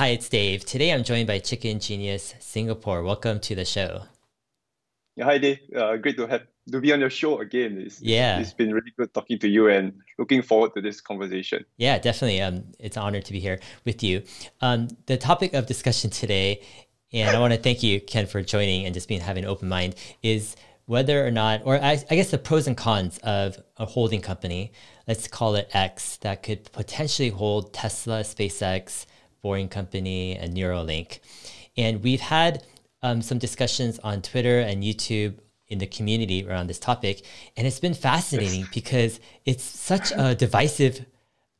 Hi, it's Dave. Today I'm joined by Chicken Genius Singapore. Welcome to the show. Yeah, hi Dave. Uh, great to have to be on your show again. It's, yeah, it's been really good talking to you and looking forward to this conversation. Yeah, definitely. Um, it's an honor to be here with you. Um, the topic of discussion today, and I want to thank you, Ken, for joining and just being having an open mind, is whether or not, or I, I guess the pros and cons of a holding company, let's call it X, that could potentially hold Tesla, SpaceX, Boring Company, and Neuralink. And we've had um, some discussions on Twitter and YouTube in the community around this topic. And it's been fascinating because it's such a divisive,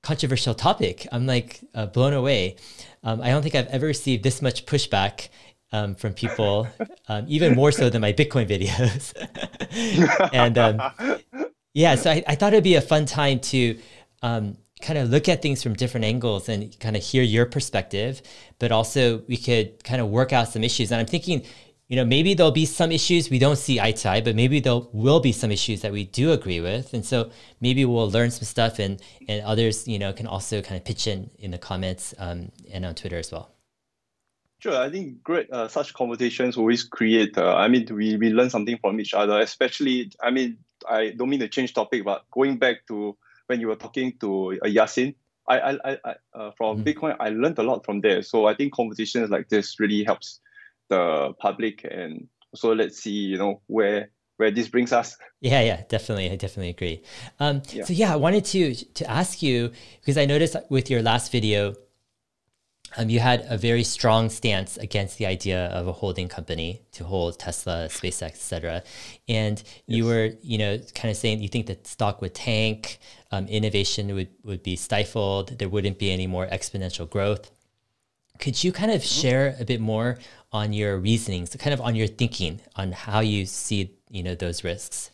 controversial topic. I'm like uh, blown away. Um, I don't think I've ever received this much pushback um, from people, um, even more so than my Bitcoin videos. and um, yeah, so I, I, thought it'd be a fun time to um, kind of look at things from different angles and kind of hear your perspective, but also we could kind of work out some issues. And I'm thinking, you know, maybe there'll be some issues we don't see eye to eye, but maybe there will be some issues that we do agree with. And so maybe we'll learn some stuff and, and others, you know, can also kind of pitch in in the comments um, and on Twitter as well. Sure, I think great. Uh, such conversations always create. Uh, I mean, we, we learn something from each other. Especially, I mean, I don't mean to change topic, but going back to when you were talking to uh, Yasin, I, I, I uh, from mm-hmm. Bitcoin, I learned a lot from there. So I think conversations like this really helps the public, and so let's see, you know, where where this brings us. Yeah, yeah, definitely. I definitely agree. Um, yeah. So yeah, I wanted to to ask you because I noticed with your last video um, you had a very strong stance against the idea of a holding company to hold Tesla, SpaceX, etc. And you yes. were, you know, kind of saying you think that stock would tank, um, innovation would, would be stifled, there wouldn't be any more exponential growth. Could you kind of mm-hmm. share a bit more on your reasonings, kind of on your thinking on how you see, you know, those risks?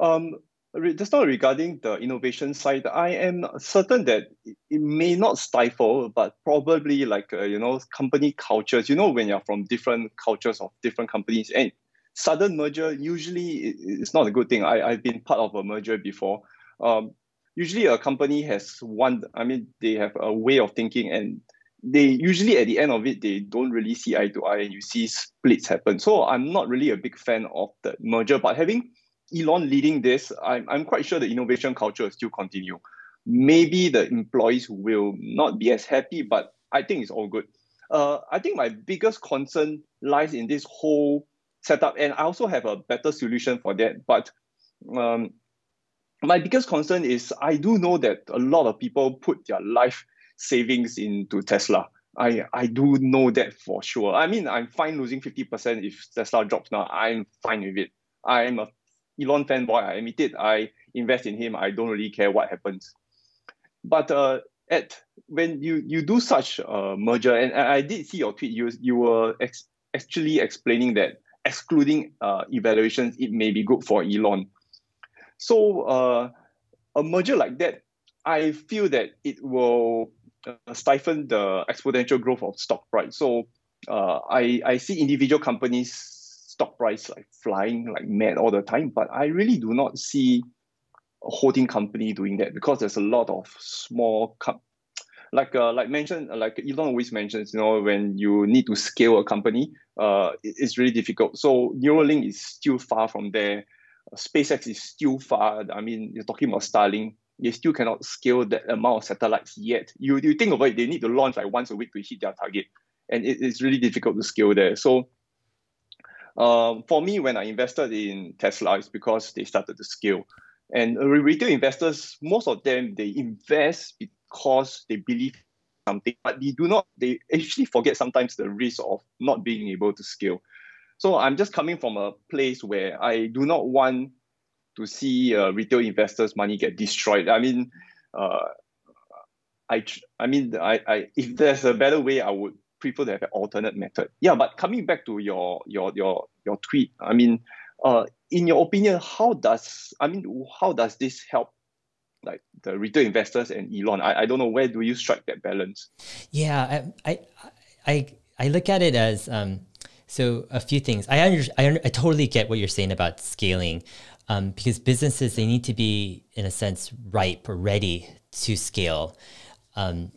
Um, just now regarding the innovation side, I am certain that it may not stifle, but probably like uh, you know company cultures. You know when you're from different cultures of different companies, and sudden merger usually it's not a good thing. I I've been part of a merger before. Um, usually a company has one. I mean they have a way of thinking, and they usually at the end of it they don't really see eye to eye, and you see splits happen. So I'm not really a big fan of the merger, but having Elon leading this, I'm, I'm quite sure the innovation culture will still continue. Maybe the employees will not be as happy, but I think it's all good. Uh, I think my biggest concern lies in this whole setup, and I also have a better solution for that. But um, my biggest concern is I do know that a lot of people put their life savings into Tesla. I, I do know that for sure. I mean, I'm fine losing 50% if Tesla drops now. I'm fine with it. I'm a Elon fanboy. I admit it. I invest in him. I don't really care what happens. But uh, at when you you do such a merger, and I did see your tweet. You you were ex- actually explaining that excluding uh, evaluations, it may be good for Elon. So uh, a merger like that, I feel that it will uh, stifle the exponential growth of stock price. So uh, I I see individual companies stock price like flying like mad all the time. But I really do not see a holding company doing that because there's a lot of small com- like uh, like mentioned like Elon always mentions you know when you need to scale a company uh it's really difficult. So Neuralink is still far from there. Uh, SpaceX is still far. I mean you're talking about Starlink. They still cannot scale that amount of satellites yet. You you think about it they need to launch like once a week to hit their target. And it, it's really difficult to scale there. So um, for me, when I invested in Tesla, it's because they started to scale. And retail investors, most of them, they invest because they believe something, but they do not, they actually forget sometimes the risk of not being able to scale. So I'm just coming from a place where I do not want to see uh, retail investors' money get destroyed. I mean, uh, I, I mean, I, I, if there's a better way, I would prefer to have an alternate method. Yeah, but coming back to your your your your tweet, I mean, uh, in your opinion, how does I mean, how does this help like the retail investors and Elon? I, I don't know where do you strike that balance? Yeah, I I I, I look at it as um, so a few things. I under, I, under, I totally get what you're saying about scaling. Um, because businesses they need to be in a sense ripe or ready to scale um,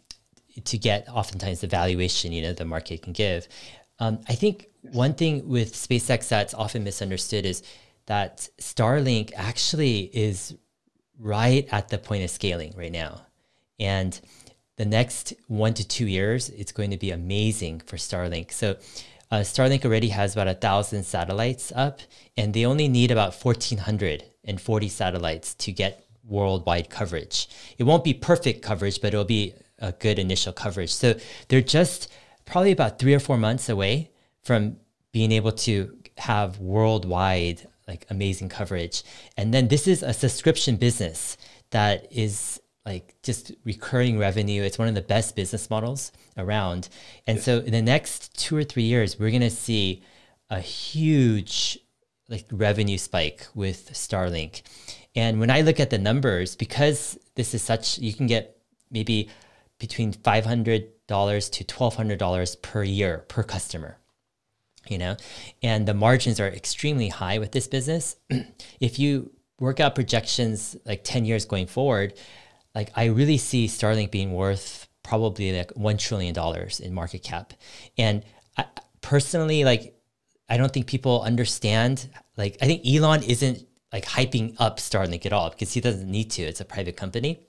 to get oftentimes the valuation you know the market can give. Um, I think one thing with SpaceX that's often misunderstood is that Starlink actually is right at the point of scaling right now, and the next one to two years it's going to be amazing for Starlink. So. Uh, Starlink already has about a thousand satellites up, and they only need about 1,440 satellites to get worldwide coverage. It won't be perfect coverage, but it'll be a good initial coverage. So they're just probably about three or four months away from being able to have worldwide like amazing coverage. And then this is a subscription business that is like just recurring revenue. It's one of the best business models around. And so in the next two or three years, we're gonna see a huge like revenue spike with Starlink. And when I look at the numbers, because this is such, you can get maybe between $500 to $1,200 per year per customer, you know, and the margins are extremely high with this business. if you work out projections like 10 years going forward, like I really see Starlink being worth probably like $1 trillion in market cap. And I, personally, like, I don't think people understand, like, I think Elon isn't like hyping up Starlink at all because he doesn't need to. It's a private company.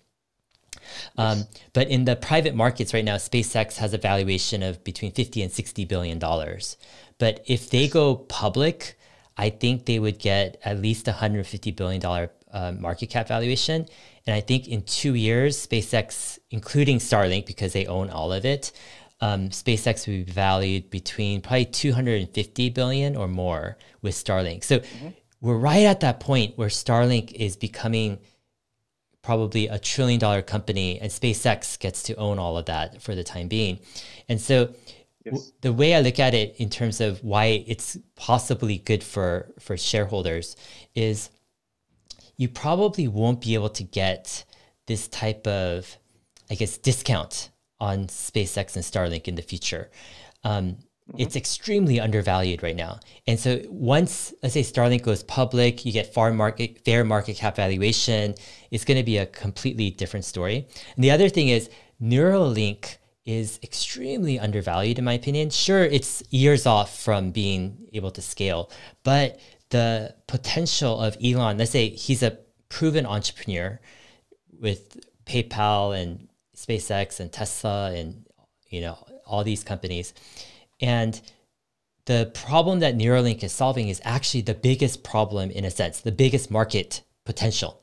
Um, but in the private markets right now, SpaceX has a valuation of between 50 and 60 billion dollars. But if they go public, I think they would get at least 150 billion dollar uh, market cap valuation. And I think in two years, SpaceX, including Starlink, because they own all of it, um, SpaceX would be valued between probably 250 billion or more with Starlink. So mm-hmm. we're right at that point where Starlink is becoming probably a trillion dollar company and SpaceX gets to own all of that for the time being. And so yes. the way I look at it in terms of why it's possibly good for for shareholders is you probably won't be able to get this type of I guess discount on SpaceX and Starlink in the future. Um, Mm-hmm. It's extremely undervalued right now. And so once, let's say Starlink goes public, you get fair market, fair market cap valuation, it's going to be a completely different story. And the other thing is Neuralink is extremely undervalued in my opinion. Sure, it's years off from being able to scale, but the potential of Elon, let's say he's a proven entrepreneur with PayPal and SpaceX and Tesla and you know all these companies and the problem that Neuralink is solving is actually the biggest problem in a sense, the biggest market potential.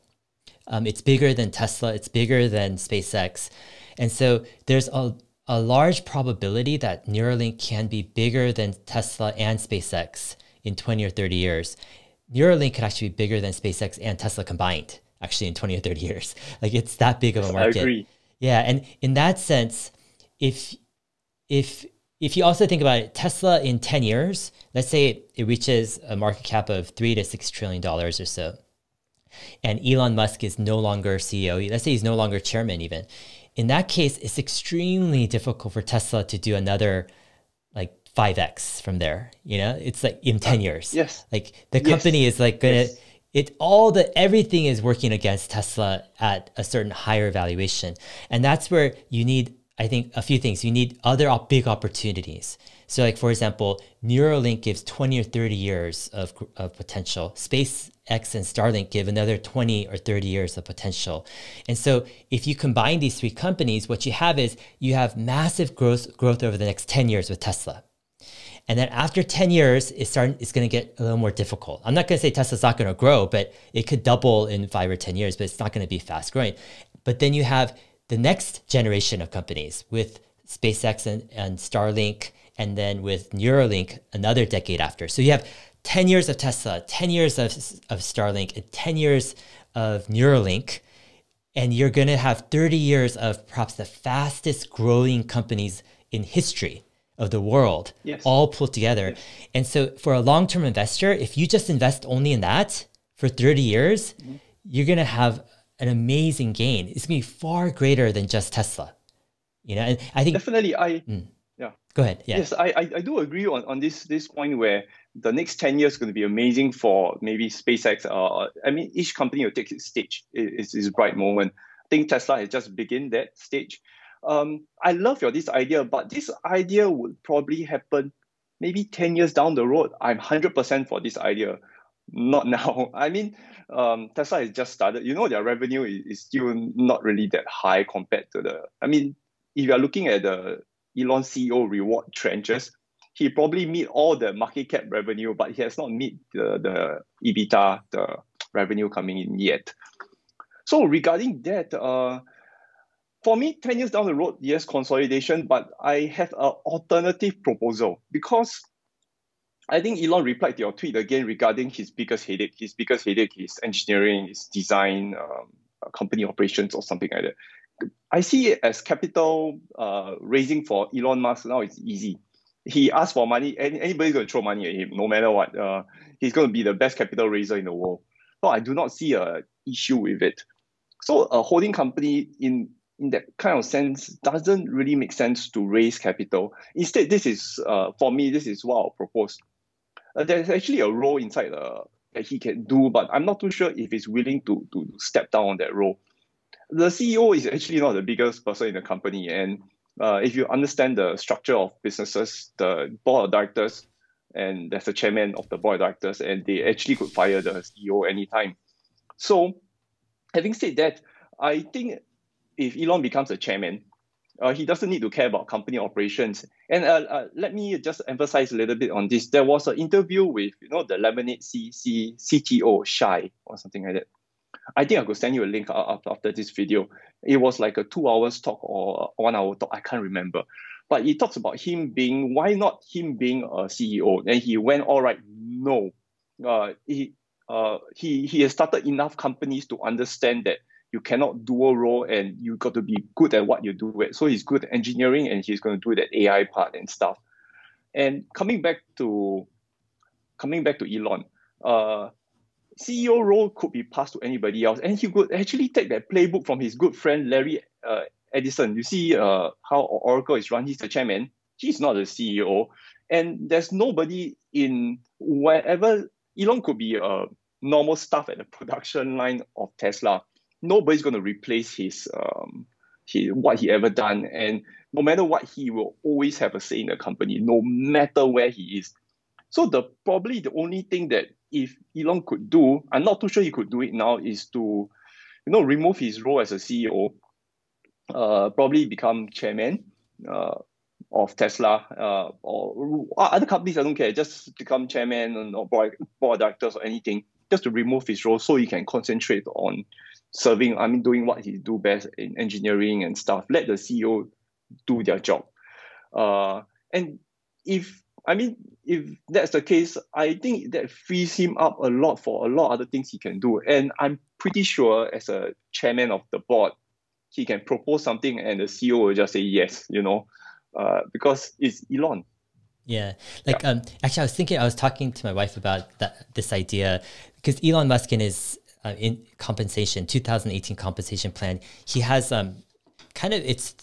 Um, it's bigger than Tesla, it's bigger than SpaceX. And so there's a, a large probability that Neuralink can be bigger than Tesla and SpaceX in 20 or 30 years. Neuralink could actually be bigger than SpaceX and Tesla combined, actually in 20 or 30 years. Like it's that big of a market. I agree. Yeah. And in that sense, if if if you also think about it, Tesla in 10 years, let's say it reaches a market cap of three to six trillion dollars or so, and Elon Musk is no longer CEO, let's say he's no longer chairman even. In that case, it's extremely difficult for Tesla to do another like 5x from there. You know, it's like in 10 uh, years. Yes. Like the company yes. is like gonna yes. it all the everything is working against Tesla at a certain higher valuation. And that's where you need I think a few things. You need other big opportunities. So, like for example, Neuralink gives 20 or 30 years of, of potential. SpaceX and Starlink give another 20 or 30 years of potential. And so, if you combine these three companies, what you have is you have massive growth growth over the next 10 years with Tesla. And then after 10 years, it's starting, it's going to get a little more difficult. I'm not going to say Tesla's not going to grow, but it could double in five or 10 years, but it's not going to be fast growing. But then you have the next generation of companies with SpaceX and, and Starlink, and then with Neuralink another decade after. So you have 10 years of Tesla, 10 years of, of Starlink, and 10 years of Neuralink. And you're going to have 30 years of perhaps the fastest growing companies in history of the world, yes. all pulled together. Yes. And so for a long term investor, if you just invest only in that for 30 years, mm-hmm. you're going to have an amazing gain. It's going to be far greater than just Tesla. You know, and I think definitely I mm. yeah. Go ahead. Yeah. Yes, I, I, I do agree on, on this this point where the next 10 years is going to be amazing for maybe SpaceX. Uh, I mean, each company will take its stage, its, its bright moment. I think Tesla has just begun that stage. um, I love your this idea, but this idea would probably happen maybe 10 years down the road. I'm 100% for this idea. Not now. I mean, um, Tesla has just started. You know, their revenue is, is still not really that high compared to the. I mean, if you are looking at the Elon CEO reward trenches, he probably meet all the market cap revenue, but he has not meet the, the EBITDA, the revenue coming in yet. So regarding that, uh, for me, 10 years down the road, yes, consolidation, but I have an alternative proposal because I think Elon replied to your tweet again regarding his biggest headache. His biggest headache is engineering, is design, um, company operations, or something like that. I see it as capital uh, raising for Elon Musk now is easy. He asks for money, any, anybody's going to throw money at him, no matter what. Uh, he's going to be the best capital raiser in the world. So I do not see a issue with it. So a holding company in in that kind of sense doesn't really make sense to raise capital. Instead, this is uh, for me, this is what I'll propose. Uh, there's actually a role inside uh, that he can do, but I'm not too sure if he's willing to, to step down on that role. The CEO is actually not the biggest person in the company, and uh, if you understand the structure of businesses, the board of directors, and there's a chairman of the board of directors, and they actually could fire the CEO anytime. So, having said that, I think if Elon becomes a chairman, uh, he doesn't need to care about company operations. And uh, uh, let me just emphasize a little bit on this. There was an interview with you know the Lemonade CC CTO Shai or something like that. I think I could send you a link after, this video. It was like a two hours talk or one hour talk. I can't remember, but he talks about him being why not him being a CEO. And he went all right. No, uh, he uh, he he has started enough companies to understand that you cannot dual role and you got to be good at what you do. So he's good at engineering and he's going to do that AI part and stuff. And coming back to coming back to Elon, uh, CEO role could be passed to anybody else, and he could actually take that playbook from his good friend Larry uh, Ellison. You see uh, how Oracle is run. He's the chairman. He's not the CEO, and there's nobody in wherever Elon could be a normal staff at the production line of Tesla nobody's going to replace his um, he, what he ever done. And no matter what, he will always have a say in the company, no matter where he is. So the probably the only thing that if Elon could do, I'm not too sure he could do it now, is to, you know, remove his role as a CEO, uh, probably become chairman uh, of Tesla uh, or other companies. I don't care. Just become chairman or board, board directors or anything, just to remove his role so he can concentrate on serving, I mean, doing what he do best in engineering and stuff. Let the CEO do their job. Uh, and if I mean, if that's the case, I think that frees him up a lot for a lot of other things he can do. And I'm pretty sure, as a chairman of the board, he can propose something and the CEO will just say yes, you know, uh, because it's Elon. Yeah, like yeah. um, actually, I was thinking, I was talking to my wife about that this idea because Elon Musk in his uh, in compensation 2018 compensation plan he has um kind of it's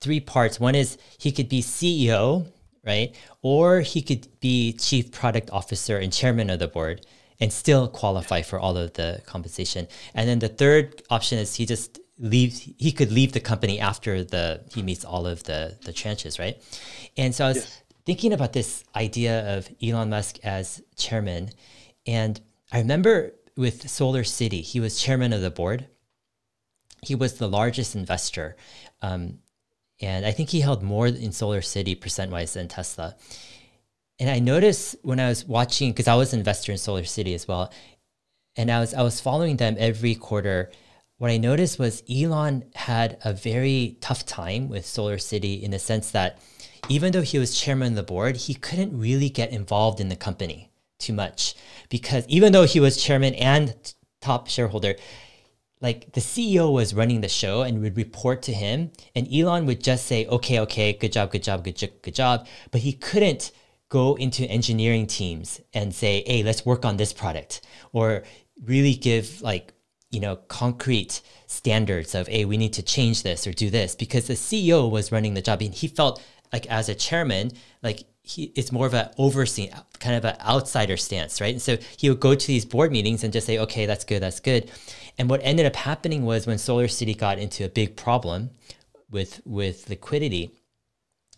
three parts one is he could be ceo right or he could be chief product officer and chairman of the board and still qualify for all of the compensation and then the third option is he just leaves he could leave the company after the he meets all of the the tranches right and so i was yes. thinking about this idea of elon musk as chairman and i remember with SolarCity. He was chairman of the board. He was the largest investor. Um, and I think he held more in SolarCity percent wise than Tesla. And I noticed when I was watching, because I was an investor in SolarCity as well, and I was I was following them every quarter. What I noticed was Elon had a very tough time with SolarCity in the sense that even though he was chairman of the board, he couldn't really get involved in the company too much because even though he was chairman and top shareholder, like the CEO was running the show and would report to him, and Elon would just say, "Okay, okay, good job, good job, good job, good job," but he couldn't go into engineering teams and say, "Hey, let's work on this product," or really give like you know concrete standards of, "Hey, we need to change this or do this," because the CEO was running the job and he felt like as a chairman, like he it's more of an overseeing kind of an outsider stance right? And so he would go to these board meetings and just say okay that's good that's good and what ended up happening was when solar city got into a big problem with with liquidity,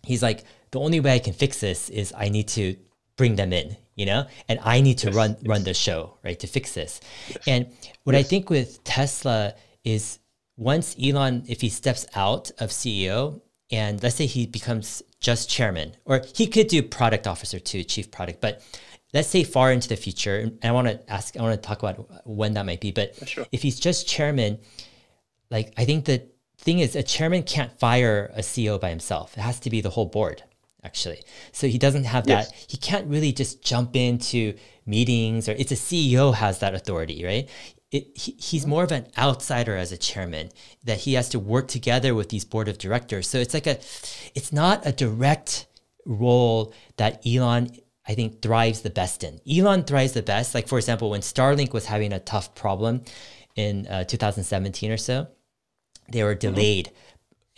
he's like, the only way I can fix this is I need to bring them in, you know, and I need to yes, run yes. run the show, right, to fix this. Yes. And what I think with Tesla is once Elon, if he steps out of CEO and let's say he becomes just chairman, or he could do product officer too, chief product, but let's say far into the future, and I want to ask, I want to talk about when that might be, but sure. if he's just chairman, like I think the thing is a chairman can't fire a CEO by himself. It has to be the whole board actually. So he doesn't have that. He can't really just jump into meetings or it's a CEO has that authority, right? It, he, he's more of an outsider as a chairman that he has to work together with these board of directors. So it's like a, it's not a direct role that Elon I think thrives the best in. Elon thrives the best. Like for example, when Starlink was having a tough problem in uh, 2017 or so, they were mm-hmm. delayed. Mm-hmm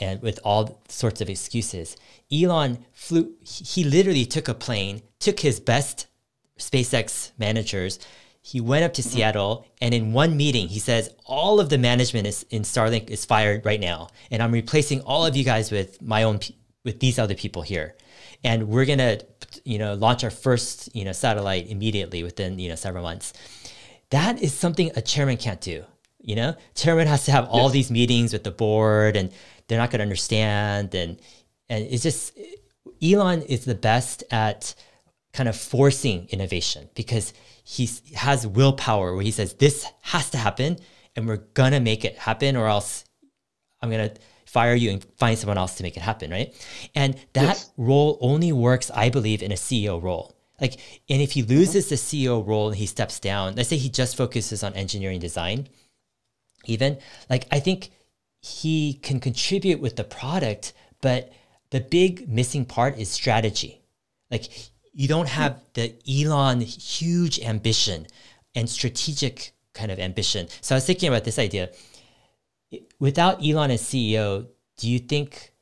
and with all sorts of excuses. Elon flew, he literally took a plane, took his best SpaceX managers. He went up to mm-hmm. Seattle and in one meeting, he says, All of the management is, in Starlink is fired right now. And I'm replacing all of you guys with my own, with these other people here. And we're going to, you know, launch our first, you know, satellite immediately within, you know, several months. That is something a chairman can't do. You know, chairman has to have all yes. these meetings with the board and they're not going to understand and and it's just Elon is the best at kind of forcing innovation because he has willpower where he says this has to happen and we're going to make it happen or else I'm going to fire you and find someone else to make it happen, right? And that yes. role only works I believe in a CEO role. Like and if he loses mm-hmm. the CEO role and he steps down, let's say he just focuses on engineering design even like I think he can contribute with the product, but the big missing part is strategy. Like you don't have the Elon huge ambition and strategic kind of ambition. So I was thinking about this idea. Without Elon as CEO, do you think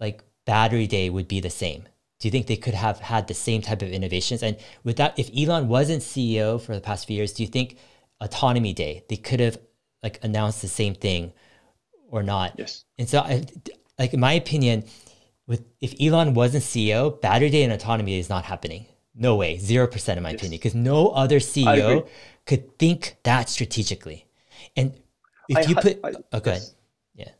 like battery day would be the same? Do you think they could have had the same type of innovations? And without if Elon wasn't CEO for the past few years, do you think autonomy day they could have like announced the same thing or not. Yes. And so, I, like in my opinion, with if Elon wasn't CEO, battery day and autonomy is not happening. No way, zero percent in my yes. opinion, because no other CEO could think that strategically. And if I you put, I, oh, go ahead. Yeah.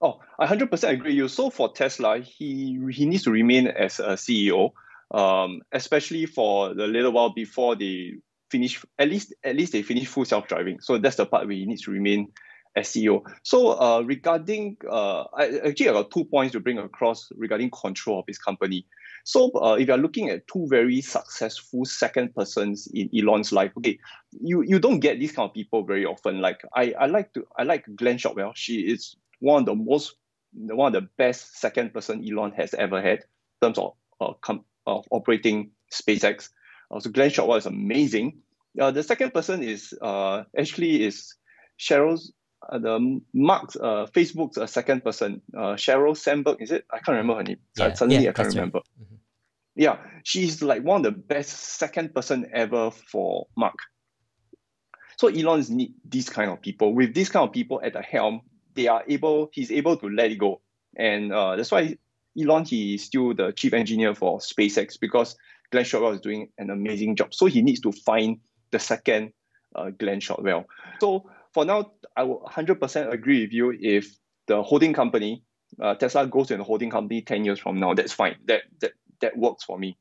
Oh, I hundred percent agree. You so for Tesla, he he needs to remain as a CEO, um, especially for the little while before they finish. At least at least they finish full self driving. So that's the part where he needs to remain as CEO. So uh, regarding, uh, I, actually I got two points to bring across regarding control of his company. So uh, if you're looking at two very successful second persons in Elon's life, okay, you, you don't get these kind of people very often. Like I, I like to I like Gwynne Shotwell. She is one of the most one of the best second person Elon has ever had in terms of uh, com- of operating SpaceX. Uh, so Gwynne Shotwell is amazing. Uh, the second person is uh, actually is Sheryl's uh, the Mark's uh, Facebook's uh, second person, uh, Sheryl Sandberg, is it? I can't remember her name. Yeah, Suddenly yeah, I can't remember. Right. Mm-hmm. Yeah, she's like one of the best second person ever for Mark. So Elon's need these kind of people. With these kind of people at the helm, they are able. He's able to let it go, and uh, that's why Elon he is still the chief engineer for SpaceX because Gwynne Shotwell is doing an amazing job. So he needs to find the second uh, Gwynne Shotwell. So for now, I will 100% agree with you if the holding company, uh, Tesla goes to a holding company 10 years from now, that's fine. That, that, that works for me.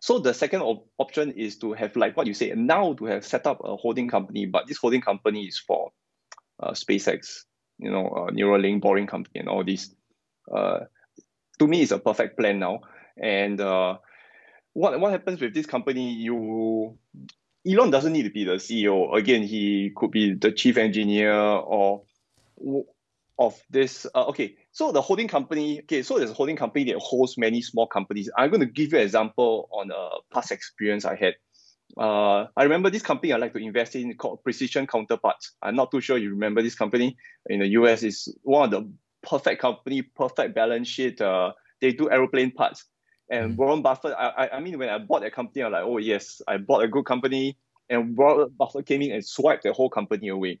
So the second op- option is to have like what you say now to have set up a holding company, but this holding company is for uh, SpaceX, you know, uh, Neuralink, Boring Company, and all these. Uh, to me, it's a perfect plan now. And uh, what what happens with this company? You Elon doesn't need to be the CEO. Again, he could be the chief engineer or of this. Uh, okay, so the holding company. Okay, so there's a holding company that holds many small companies. I'm going to give you an example on a past experience I had. Uh, I remember this company I like to invest in called Precision Castparts. I'm not too sure you remember this company in the US. is one of the perfect company, perfect balance sheet. Uh, they do aeroplane parts. And mm. Warren Buffett, I, I mean, when I bought that company, I'm like, oh yes, I bought a good company. And Warren Buffett came in and swiped the whole company away.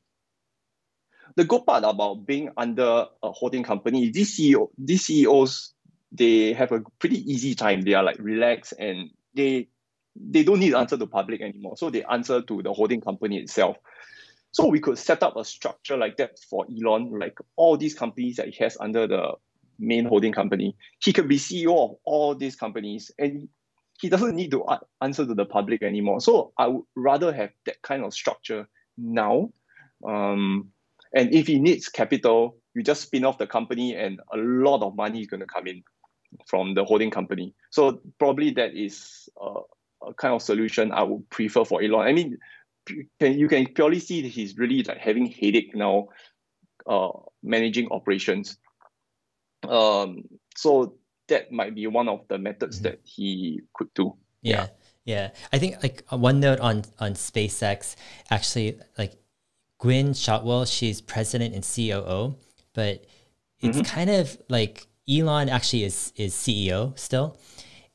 the good part about being under a holding company, these CEO, these CEOs, they have a pretty easy time. They are like relaxed and they they don't need to answer to public anymore. So they answer to the holding company itself. So we could set up a structure like that for Elon, like all these companies that he has under the main holding company. He could be CEO of all these companies and he doesn't need to answer to the public anymore. So I would rather have that kind of structure now. Um, and if he needs capital, you just spin off the company and a lot of money is going to come in from the holding company. So probably that is a, a kind of solution I would prefer for Elon. I mean, can, you can purely see that he's really like having headache now uh, managing operations. Um, so that might be one of the methods mm-hmm. that he could do. Yeah. yeah. Yeah. I think like one note on on SpaceX actually like Gwynne Shotwell, she's president and COO, but it's mm-hmm. kind of like Elon actually is is CEO still.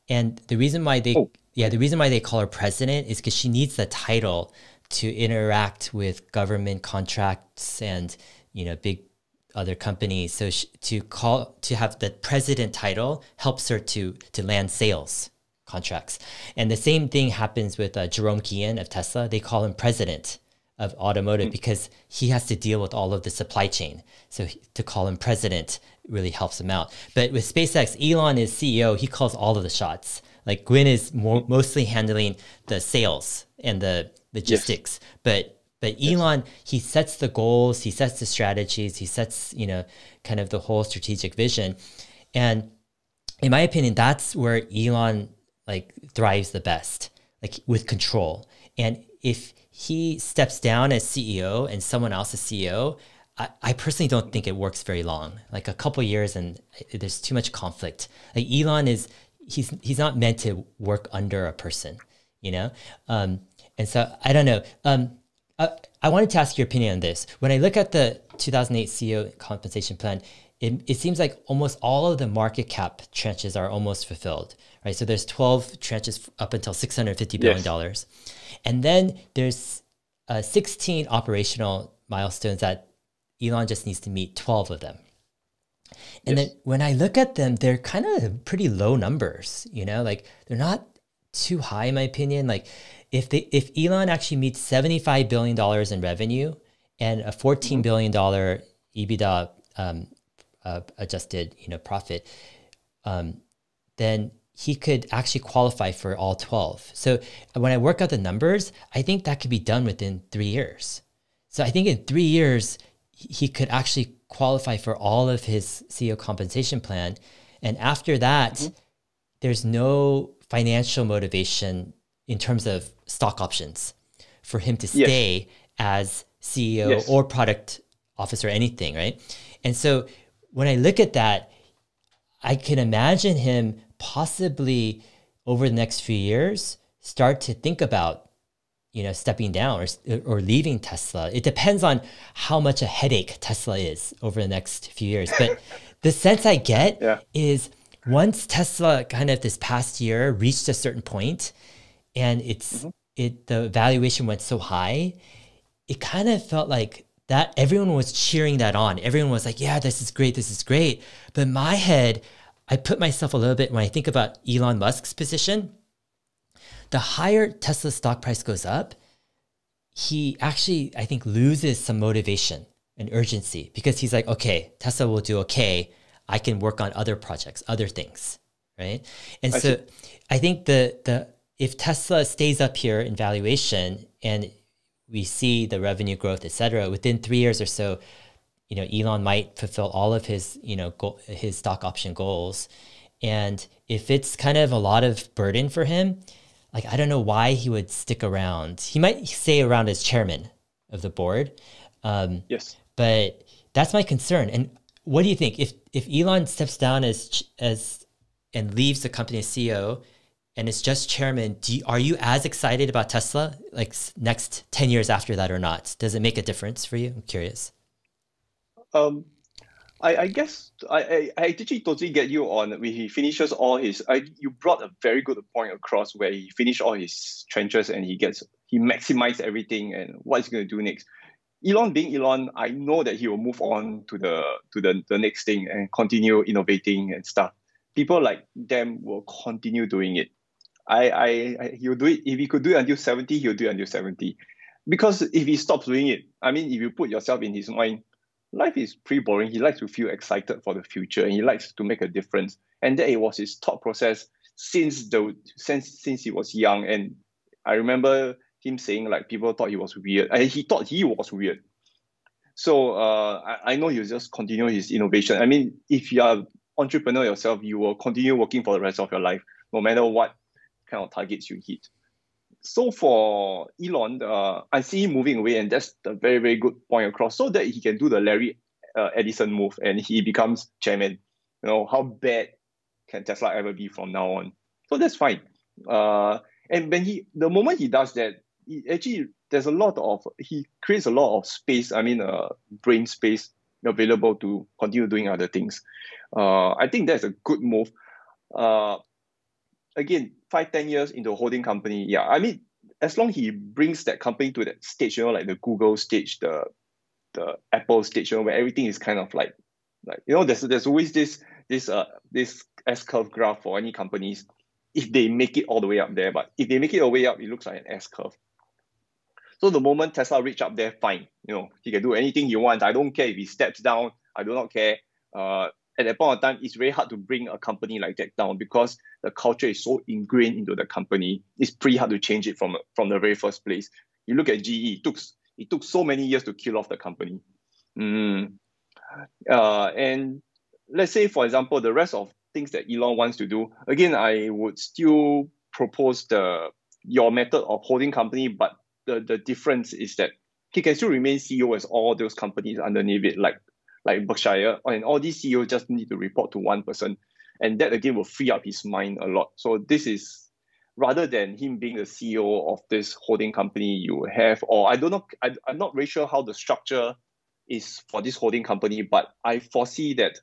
And the reason why they oh. yeah, the reason why they call her president is because she needs the title to interact with government contracts and you know big other companies. So she, to call to have the president title helps her to to land sales contracts. And the same thing happens with uh, Jerome Guillen of Tesla. They call him president of automotive mm-hmm. because he has to deal with all of the supply chain. So he, to call him president really helps him out. But with SpaceX, Elon is CEO. He calls all of the shots. Like Gwynne is more, mostly handling the sales and the logistics, yes. but but Elon, he sets the goals, he sets the strategies, he sets, you know, kind of the whole strategic vision. And in my opinion, that's where Elon like thrives the best, like with control. And if he steps down as CEO and someone else is CEO, I, I personally don't think it works very long. Like a couple years and there's too much conflict. Like Elon is he's he's not meant to work under a person, you know? Um, and so I don't know. Um, I, I wanted to ask your opinion on this. When I look at the 2008 CEO compensation plan, it, it seems like almost all of the market cap tranches are almost fulfilled, right? So there's 12 tranches up until 650 billion dollars, yes. and then there's uh, 16 operational milestones that Elon just needs to meet 12 of them. And yes. then when I look at them, they're kind of pretty low numbers, you know, like they're not too high in my opinion. Like if they if Elon actually meets 75 billion dollars in revenue and a 14 mm-hmm. billion dollar EBITDA um, uh, adjusted, you know, profit, um, then he could actually qualify for all 12. So when I work out the numbers, I think that could be done within three years. So I think in three years, he could actually qualify for all of his CEO compensation plan. And after that, mm-hmm. there's no financial motivation in terms of stock options for him to stay yes. as CEO yes. or product officer, anything, right? And so when I look at that, I can imagine him possibly over the next few years start to think about you know stepping down or, or leaving tesla it depends on how much a headache tesla is over the next few years but the sense i get yeah. is once tesla kind of this past year reached a certain point and it's mm-hmm. It the valuation went so high it kind of felt like that everyone was cheering that on everyone was like yeah this is great this is great but in my head i put myself a little bit when i think about elon musk's position the higher Tesla stock price goes up, he actually, I think, loses some motivation and urgency because he's like, okay, Tesla will do okay. I can work on other projects, other things, right? And I so. I think the the if Tesla stays up here in valuation and we see the revenue growth, et cetera, within three years or so, you know, Elon might fulfill all of his, you know, goal, his stock option goals. And if it's kind of a lot of burden for him, like I don't know why he would stick around. He might stay around as chairman of the board. Um, yes, but that's my concern. And what do you think if if Elon steps down as as and leaves the company as CEO? And it's just chairman. You, are you as excited about Tesla like next ten years after that or not? Does it make a difference for you? I'm curious. Um, I, I guess I, I, I actually totally get you on when he finishes all his I you brought a very good point across where he finished all his trenches and he gets he maximized everything and what he's gonna do next. Elon being Elon, I know that he will move on to the to the, the next thing and continue innovating and stuff. People like them will continue doing it. I, I, he'll do it if he could do it until 70, he'll do it until 70. Because if he stops doing it, I mean, if you put yourself in his mind, life is pretty boring. He likes to feel excited for the future and he likes to make a difference. And that it was his thought process since the since since he was young. And I remember him saying like people thought he was weird. And he thought he was weird. So uh, I, I know he'll just continue his innovation. I mean, if you are entrepreneur yourself, you will continue working for the rest of your life, no matter what kind of targets you hit. So for Elon, uh, I see him moving away, and that's a very, very good point across, so that he can do the Larry uh, Ellison move and he becomes chairman. You know, how bad can Tesla ever be from now on? So that's fine. Uh, and when he, the moment he does that, he actually there's a lot of he creates a lot of space. I mean, uh, brain space available to continue doing other things. Uh, I think that's a good move. Uh, again, five ten years into a holding company, yeah. I mean, as long he brings that company to that stage, you know, like the Google stage, the the Apple stage, you know, where everything is kind of like like you know, there's there's always this this uh this S curve graph for any companies if they make it all the way up there. But if they make it all the way up, it looks like an S curve. So the moment Tesla reach up there, fine. You know, he can do anything he wants. I don't care if he steps down. I do not care. Uh, at that point of time, it's very hard to bring a company like that down because the culture is so ingrained into the company. It's pretty hard to change it from from the very first place. You look at GE, it took it took so many years to kill off the company. Mm. Uh, and let's say, for example, the rest of things that Elon wants to do. Again, I would still propose the your method of holding company, but the, the difference is that he can still remain CEO as all those companies underneath it, like like Berkshire, and all these CEOs just need to report to one person. And that again will free up his mind a lot. So this is rather than him being the CEO of this holding company you have, or I don't know, I, I'm not really sure how the structure is for this holding company, but I foresee that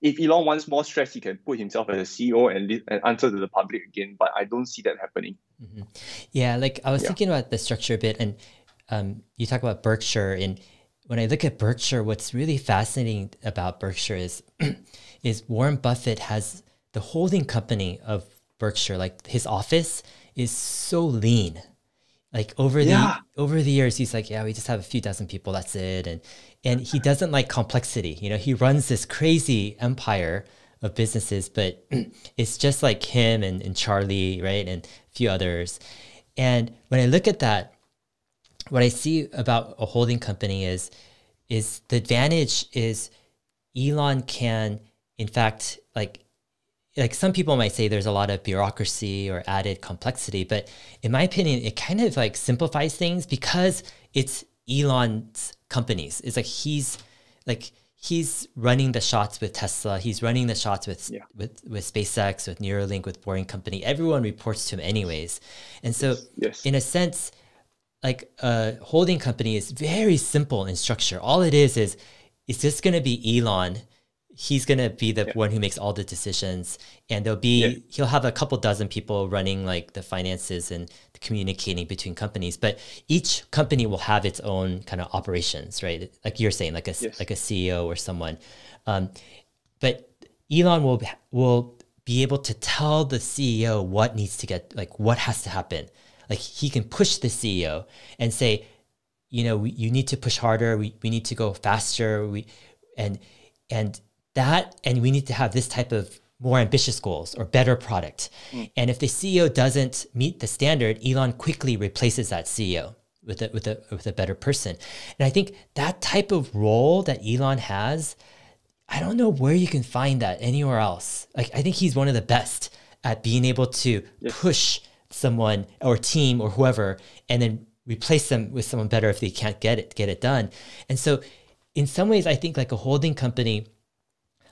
if Elon wants more stress, he can put himself as a CEO and, and answer to the public again. But I don't see that happening. Mm-hmm. Yeah, like I was yeah. thinking about the structure a bit, and um, you talk about Berkshire, and when I look at Berkshire, what's really fascinating about Berkshire is is Warren Buffett has the holding company of Berkshire, like his office is so lean. Like over yeah. the over the years, he's like, yeah, we just have a few dozen people, that's it, and and he doesn't like complexity. You know, he runs this crazy empire of businesses, but it's just like him and, and Charlie, right, and a few others. And when I look at that, what I see about a holding company is is the advantage is Elon can, in fact, like like some people might say there's a lot of bureaucracy or added complexity, but in my opinion, it kind of like simplifies things because it's Elon's companies. It's like he's like he's running the shots with Tesla. He's running the shots with yeah. with with SpaceX, with Neuralink, with Boring Company. Everyone reports to him anyways, and so yes. Yes. in a sense, like a holding company is very simple in structure. All it is is it's just going to be Elon he's going to be the yeah. one who makes all the decisions and there'll be yeah. he'll have a couple dozen people running like the finances and the communicating between companies but each company will have its own kind of operations right like you're saying like a yes. like a ceo or someone um, but elon will will be able to tell the ceo what needs to get like what has to happen like he can push the ceo and say you know we, you need to push harder we, we need to go faster we and and that and we need to have this type of more ambitious goals or better product. Mm. And if the CEO doesn't meet the standard, Elon quickly replaces that CEO with a, with a with a better person. And I think that type of role that Elon has, I don't know where you can find that anywhere else. Like I think he's one of the best at being able to yes. push someone or team or whoever and then replace them with someone better if they can't get it get it done. And so in some ways I think like a holding company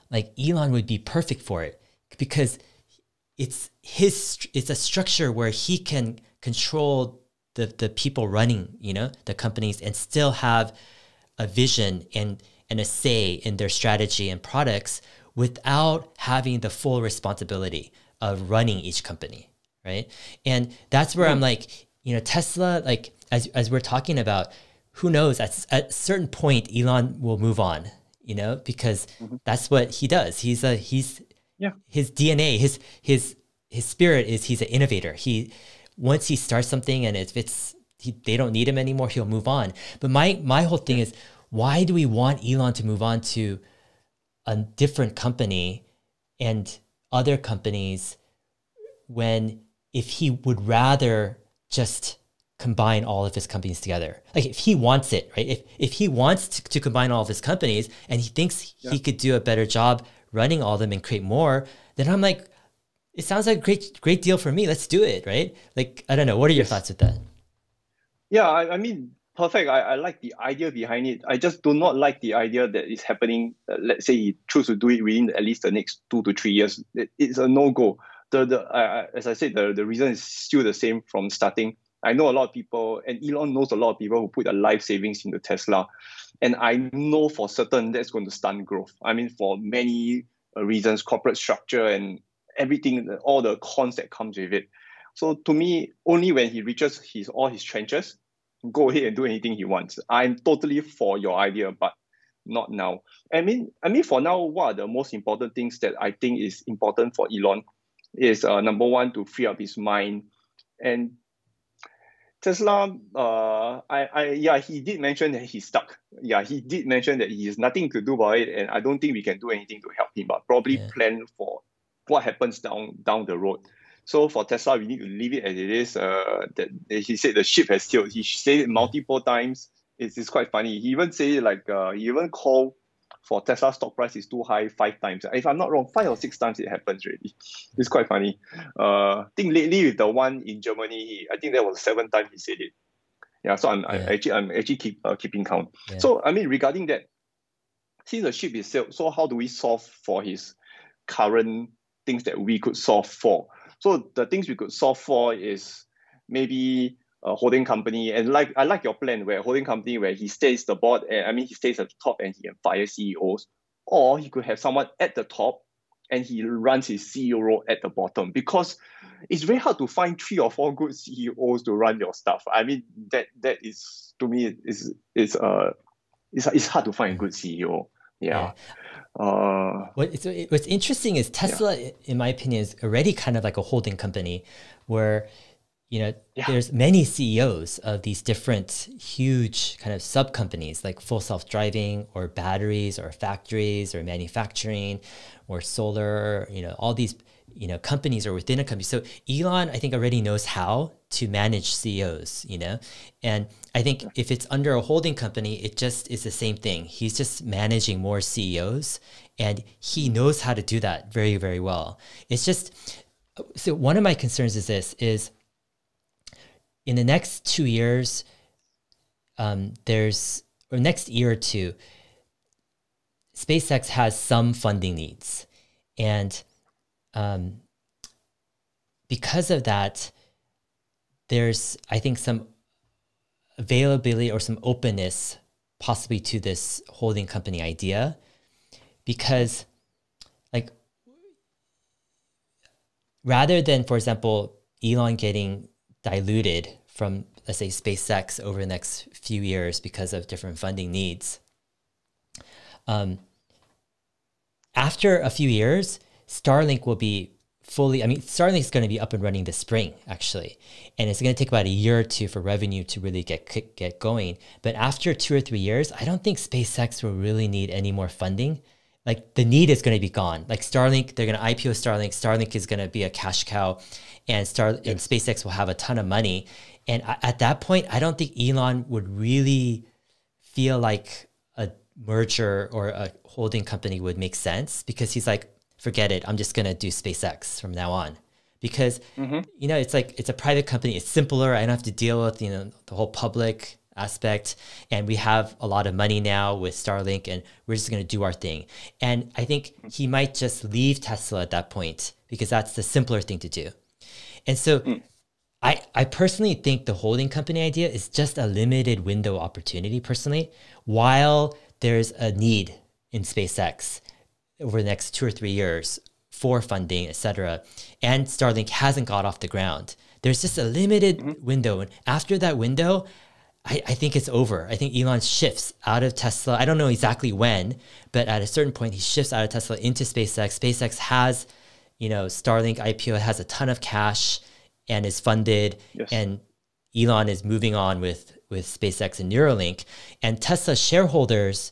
like Elon would be perfect for it because it's his it's a structure where he can control the the people running, you know, the companies and still have a vision and and a say in their strategy and products without having the full responsibility of running each company, right? And that's where I'm like, you know, Tesla like as as we're talking about who knows? At, at a certain point, Elon will move on, you know, because mm-hmm. that's what he does. He's a he's yeah. His DNA, his his his spirit is he's an innovator. He once he starts something and if it's he, they don't need him anymore, he'll move on. But my my whole thing is why do we want Elon to move on to a different company and other companies when if he would rather just combine all of his companies together. Like if he wants it, right? If if he wants to, to combine all of his companies and he thinks yeah. he could do a better job running all of them and create more, then I'm like, it sounds like a great great deal for me. Let's do it, right? Like I don't know. What are your yes. thoughts with that? Yeah, I, I mean, perfect. I, I like the idea behind it. I just do not like the idea that is happening. Uh, let's say he chooses to do it within at least the next two to three years. It, it's a no go. The the uh, as I said, the, the reason is still the same from starting. I know a lot of people, and Elon knows a lot of people who put their life savings into Tesla. And I know for certain that's going to stunt growth. I mean, for many uh, reasons, corporate structure and everything, all the cons that comes with it. So to me, only when he reaches his all his trenches, go ahead and do anything he wants. I'm totally for your idea, but not now. I mean, I mean, for now, what are the most important things that I think is important for Elon is uh, number one to free up his mind and Tesla, uh, I, I, yeah, he did mention that he's stuck. Yeah, he did mention that he has nothing to do about it, and I don't think we can do anything to help him. But probably yeah. plan for what happens down down the road. So for Tesla, we need to leave it as it is. Uh, that he said the ship has sailed. He said it multiple times. It's, it's quite funny. He even said like uh, he even called for Tesla stock price is too high five times. If I'm not wrong, five or six times it happens really. It's quite funny. Uh, I think lately with the one in Germany, I think that was seven times he said it. Yeah, so I'm, yeah. I actually I'm actually keep uh, keeping count. Yeah. So I mean regarding that, since the ship is sailed, so how do we solve for his current things that we could solve for? So the things we could solve for is maybe a holding company. And like I like your plan where holding company where he stays the board, and I mean he stays at the top and he can fire CEOs, or he could have someone at the top and he runs his CEO role at the bottom because it's very hard to find three or four good CEOs to run your stuff. I mean that that is to me is is uh it's, it's hard to find a good CEO. Yeah. yeah. Uh, what, what's interesting is Tesla, yeah. in my opinion, is already kind of like a holding company where you know, yeah. there's many CEOs of these different huge kind of sub companies like full self driving or batteries or factories or manufacturing or solar, you know, all these, you know, companies are within a company. So Elon, I think already knows how to manage CEOs, you know, and I think if it's under a holding company, it just is the same thing. He's just managing more CEOs and he knows how to do that very, very well. It's just, so one of my concerns is this is, in the next two years, um, there's or next year or two, SpaceX has some funding needs, and um, because of that, there's I think some availability or some openness possibly to this holding company idea, because like rather than for example Elon getting diluted from, let's say, SpaceX over the next few years because of different funding needs. Um, after a few years, Starlink will be fully, I mean, Starlink is going to be up and running this spring, actually. And it's going to take about a year or two for revenue to really get, get going. But after two or three years, I don't think SpaceX will really need any more funding like the need is going to be gone. Like Starlink, they're going to IPO Starlink. Starlink is going to be a cash cow, and Star yes. and SpaceX will have a ton of money. And at that point, I don't think Elon would really feel like a merger or a holding company would make sense because he's like, forget it. I'm just going to do SpaceX from now on. Because mm-hmm. you know, it's like it's a private company. It's simpler. I don't have to deal with you know the whole public aspect. And we have a lot of money now with Starlink, and we're just going to do our thing. And I think he might just leave Tesla at that point because that's the simpler thing to do. And so mm. I, I personally think the holding company idea is just a limited window opportunity, personally, while there's a need in SpaceX over the next two or three years for funding, et cetera, and Starlink hasn't got off the ground. There's just a limited mm-hmm. window. And after that window, I, I think it's over. I think Elon shifts out of Tesla. I don't know exactly when, but at a certain point, he shifts out of Tesla into SpaceX. SpaceX has, you know, Starlink IPO has a ton of cash and is funded, yes. and Elon is moving on with with SpaceX and Neuralink. And Tesla shareholders,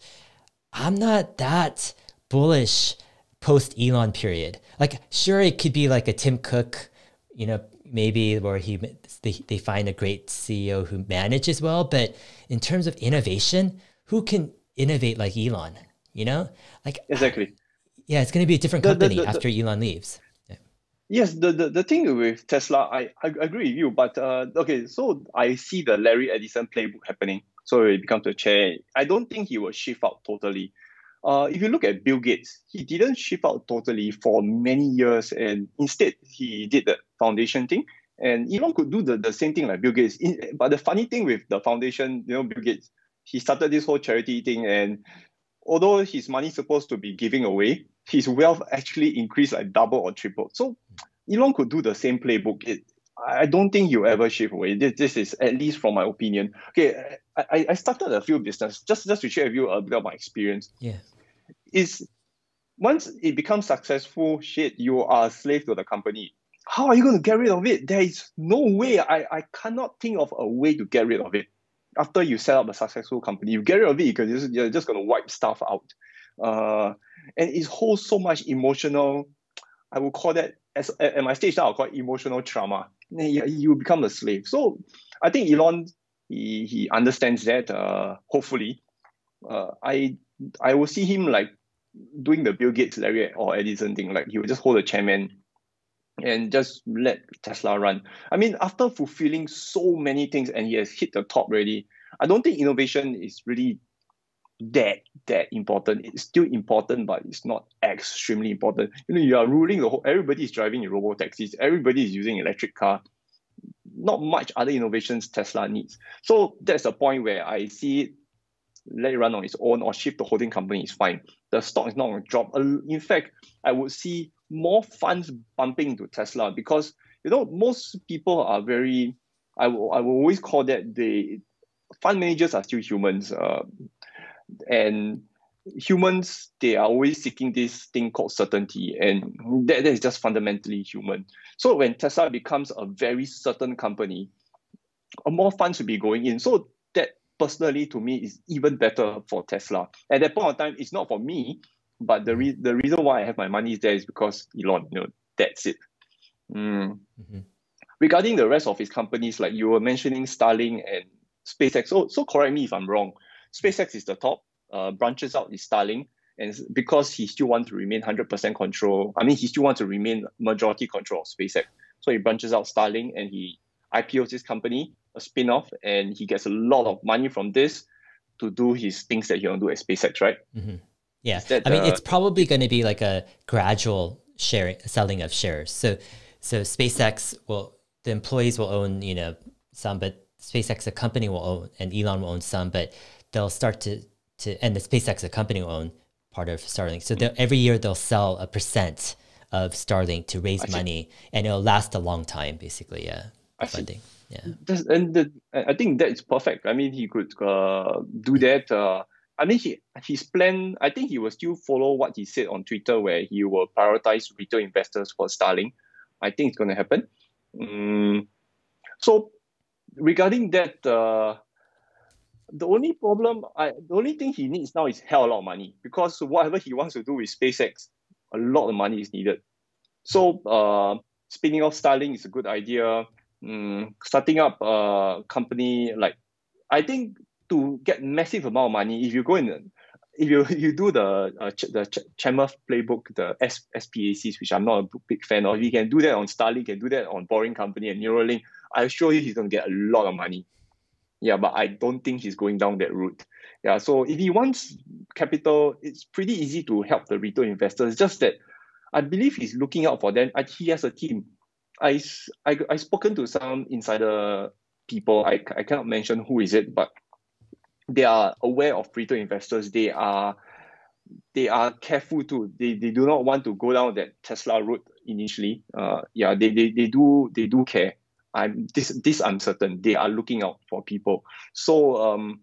I'm not that bullish post Elon period. Like, sure, it could be like a Tim Cook, you know, maybe where he they, they find a great CEO who manages well, but in terms of innovation, who can innovate like Elon? You know, like exactly. Yeah, it's going to be a different company the, the, the, after Elon leaves. Yeah. Yes, the, the the thing with Tesla, I, I agree with you, but uh, okay, so I see the Larry Ellison playbook happening. So he becomes a chair. I don't think he will shift out totally. Uh, if you look at Bill Gates, he didn't shift out totally for many years, and instead he did the foundation thing. And Elon could do the, the same thing like Bill Gates. But the funny thing with the foundation, you know, Bill Gates, he started this whole charity thing, and although his money is supposed to be giving away, his wealth actually increased like double or triple. So Elon could do the same playbook. It, I don't think you'll ever shift away. This, this is at least from my opinion. Okay, I, I started a few business just just to share with you a bit of my experience. Yeah, is once it becomes successful, shit, you are a slave to the company. How are you going to get rid of it? There is no way. I, I cannot think of a way to get rid of it. After you set up a successful company, you get rid of it because you're just going to wipe stuff out. Uh, and it holds so much emotional, I would call that, as at my stage now, I'll call it emotional trauma. You become a slave. So I think Elon, he, he understands that, uh, hopefully. Uh, I I will see him like doing the Bill Gates, Larry or Ellison thing. Like he will just hold a chairman and just let Tesla run. I mean, after fulfilling so many things and he has hit the top already, I don't think innovation is really that that important. It's still important, but it's not extremely important. You know, you are ruling the whole. Everybody is driving in robo taxis. Everybody is using electric car. Not much other innovations Tesla needs. So that's the point where I see it. Let it run on its own or shift the holding company is fine. The stock is not going to drop. In fact, I would see more funds bumping into Tesla because you know most people are very I will, I will always call that the fund managers are still humans uh, and humans they are always seeking this thing called certainty and that, that is just fundamentally human so when tesla becomes a very certain company more funds will be going in so that personally to me is even better for tesla at that point of time it's not for me but the re- the reason why I have my money is there is because Elon. You know, that's it. Mm. Mm-hmm. Regarding the rest of his companies, like you were mentioning Starlink and SpaceX. So so correct me if I'm wrong. SpaceX is the top. Uh, branches out is Starlink, and because he still wants to remain 100% control. I mean, he still wants to remain majority control of SpaceX. So he branches out Starlink and he IPOs his company, a spin-off, and he gets a lot of money from this to do his things that he want to do at SpaceX, right? Mm-hmm. Yeah, that, I mean, uh, it's probably going to be like a gradual sharing, selling of shares. So, so SpaceX will, the employees will own, you know, some, but SpaceX, a company will own, and Elon will own some, but they'll start to, to, and the SpaceX, a company will own part of Starlink. So every year they'll sell a percent of Starlink to raise I money, see. and it'll last a long time, basically. Yeah, I funding. See. Yeah, That's, and the, I think that's perfect. I mean, he could uh, do that. Uh, I mean, he his plan. I think he will still follow what he said on Twitter, where he will prioritize retail investors for Starlink. I think it's going to happen. Um, so, regarding that, uh, the only problem, I the only thing he needs now is hell a lot of money because whatever he wants to do with SpaceX, a lot of money is needed. So, uh, spinning off Starlink is a good idea. Um, starting up a company like I think to get massive amount of money, if you go in, if you you do the uh, ch- the ch- playbook, the S- SPACs, which I'm not a big fan of, you can do that on Starlink, can do that on Boring Company and Neuralink. I assure you, he's gonna get a lot of money. Yeah, but I don't think he's going down that route. Yeah, so if he wants capital, it's pretty easy to help the retail investors. Just that I believe he's looking out for them. I, he has a team. I, I, I spoken to some insider people. I, I cannot mention who is it, but they are aware of retail investors. They are they are careful too. They, they do not want to go down that Tesla route initially. Uh, yeah, they, they, they do they do care. I'm this this I'm they are looking out for people. So um,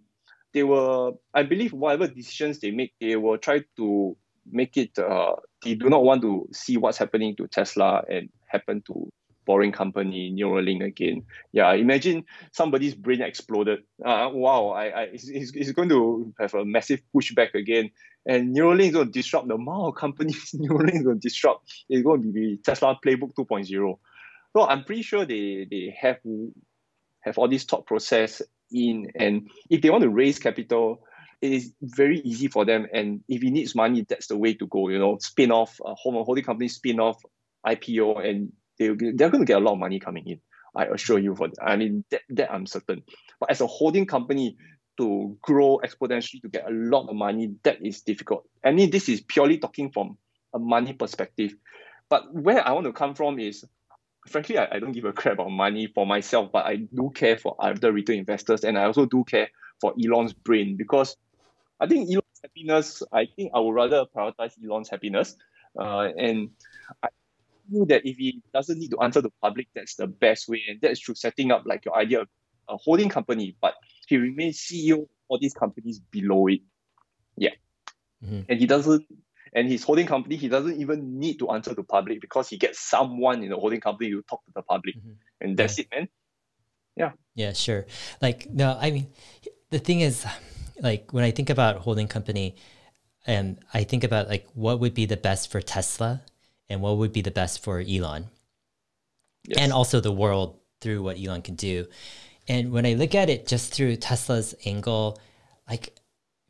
they were, I believe whatever decisions they make, they will try to make it. Uh, they do not want to see what's happening to Tesla and happen to boring company Neuralink again. Yeah, imagine somebody's brain exploded. Uh, wow, I, I it's, it's, going to have a massive pushback again. And Neuralink is going to disrupt the amount of companies Neuralink is going to disrupt. It's going to be Tesla Playbook 2.0. So I'm pretty sure they, they have have all this thought process in. And if they want to raise capital, it is very easy for them. And if he needs money, that's the way to go. You know, spin off, a home holding company spin off, IPO, and they they're going to get a lot of money coming in. I assure you for that. I mean that, that I'm certain. But as a holding company to grow exponentially to get a lot of money, that is difficult. I mean this is purely talking from a money perspective. But where I want to come from is frankly I, I don't give a crap about money for myself, but I do care for other retail investors and I also do care for Elon's brain because I think Elon's happiness, I think I would rather prioritize Elon's happiness. Uh, and I feel that if he doesn't need to answer the public, that's the best way. And that's through setting up like your idea of a holding company, but he remains CEO of all these companies below it. Yeah. Mm-hmm. And he doesn't and his holding company, he doesn't even need to answer to public because he gets someone in the holding company to talk to the public. Mm-hmm. And that's yeah. it, man. Yeah. Yeah, sure. Like no, I mean the thing is like when I think about holding company, and I think about like what would be the best for Tesla and what would be the best for Elon yes. and also the world through what Elon can do. And when I look at it just through Tesla's angle, like,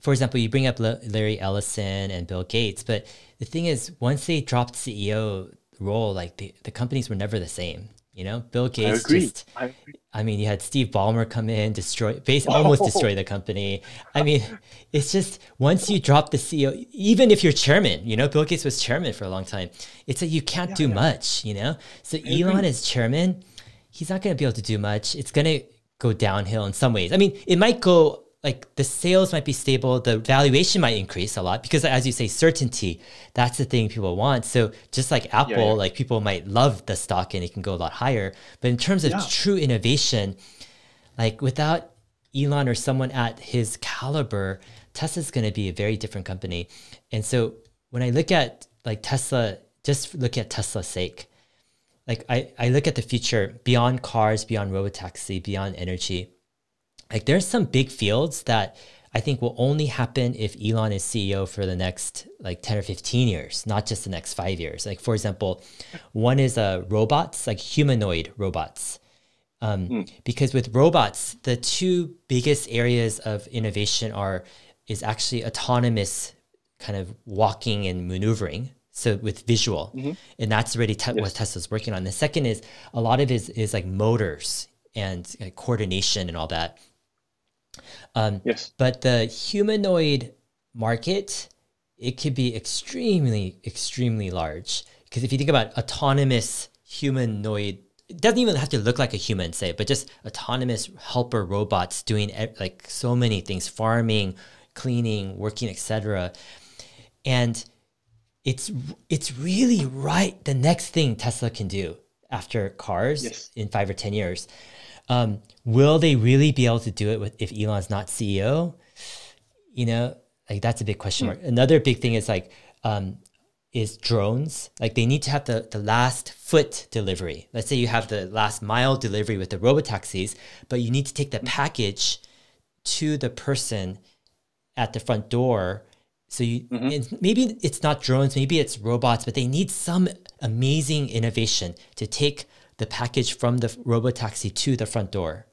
for example, you bring up Larry Ellison and Bill Gates, but the thing is, once they dropped CEO role, like the, the companies were never the same. You know, Bill Gates I just, I, I, mean, you had Steve Ballmer come in, destroy, almost oh. destroy the company. I mean, it's just once you drop the CEO, even if you're chairman, you know, Bill Gates was chairman for a long time. It's like you can't yeah, do yeah. much, you know? So I Elon agree. as chairman, he's not going to be able to do much. It's going to go downhill in some ways. I mean, it might go like the sales might be stable, the valuation might increase a lot because as you say, certainty, that's the thing people want. So just like Apple, yeah, yeah. like people might love the stock and it can go a lot higher. But in terms of yeah. true innovation, like without Elon or someone at his caliber, Tesla's going to be a very different company. And so when I look at like Tesla, just look at Tesla's sake. Like I, I look at the future beyond cars, beyond robotaxi, beyond energy like there's some big fields that I think will only happen if Elon is CEO for the next like 10 or 15 years, not just the next five years. Like, for example, one is uh, robots, like humanoid robots. Um, mm. Because with robots, the two biggest areas of innovation are is actually autonomous kind of walking and maneuvering. So with visual, mm-hmm. and that's already te- yes. what Tesla's working on. The second is a lot of it is, is like motors and like, coordination and all that. Um, yes. But the humanoid market, it could be extremely, extremely large. Because if you think about autonomous humanoid, it doesn't even have to look like a human, say, but just autonomous helper robots doing like so many things, farming, cleaning, working, etc. And it's it's really right the next thing Tesla can do after cars yes. in five or ten years. Um, will they really be able to do it with if Elon's not CEO? You know, like that's a big question mark. Mm. Another big thing is like um, is drones. Like they need to have the, the last foot delivery. Let's say you have the last mile delivery with the robotaxis, but you need to take the hmm. package to the person at the front door. So you mm-hmm. maybe it's not drones, maybe it's robots, but they need some amazing innovation to take the package from the robo taxi to the front door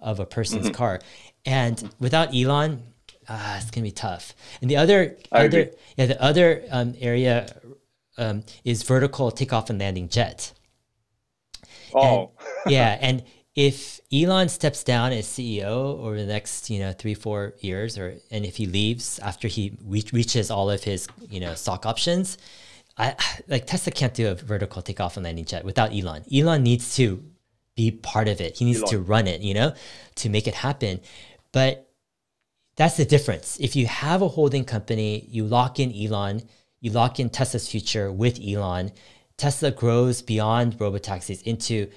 of a person's mm-hmm. car. And without Elon, uh, it's gonna be tough. And the other, I other agree. yeah, the other um, area um, is vertical takeoff and landing jet. Oh, and, yeah, and if Elon steps down as CEO over the next, you know, three four years, or and if he leaves after he re- reaches all of his, you know, stock options, I like Tesla can't do a vertical takeoff and landing jet without Elon. Elon needs to be part of it. He needs to run it, you know, to make it happen. But that's the difference. If you have a holding company, you lock in Elon, you lock in Tesla's future with Elon. Tesla grows beyond robotaxis into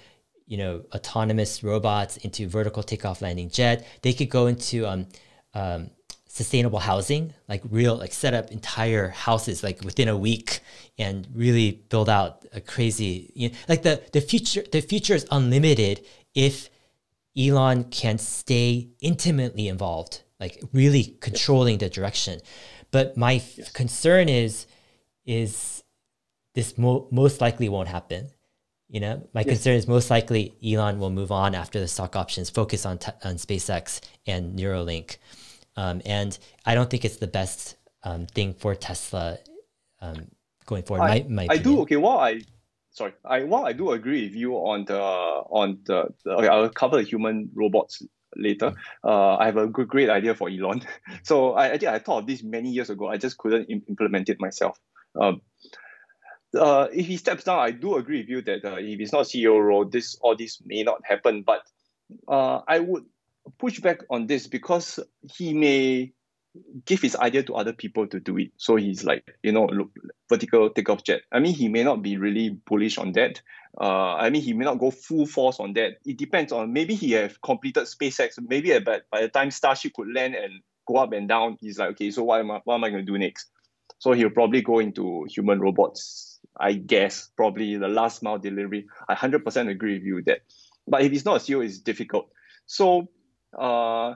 you know, autonomous robots into vertical takeoff landing jet. They could go into um, um, sustainable housing, like real, like set up entire houses like within a week and really build out a crazy, you know, like the the future. The future is unlimited if Elon can stay intimately involved, like really controlling the direction. But my yes. concern is, is this mo- most likely won't happen. You know, my yes. concern is most likely Elon will move on after the stock options, focus on on SpaceX and Neuralink, um, and I don't think it's the best um, thing for Tesla um, going forward. I, my, my I do okay. While I sorry, I while I do agree with you on the on the, the okay, I'll cover the human robots later. Uh, I have a good, great idea for Elon. so I, I think I thought of this many years ago. I just couldn't implement it myself. Um, uh, if he steps down, I do agree with you that uh, if he's not CEO role, this all this may not happen. But uh, I would push back on this because he may give his idea to other people to do it. So he's like, you know, look, vertical takeoff jet. I mean, he may not be really bullish on that. Uh, I mean, he may not go full force on that. It depends on maybe he have completed SpaceX. Maybe by, by the time Starship could land and go up and down, he's like, okay, so what am I, what am I going to do next? So he'll probably go into human robots I guess, probably the last mile delivery. I 100% agree with you that. But if it's not a CEO, it's difficult. So uh,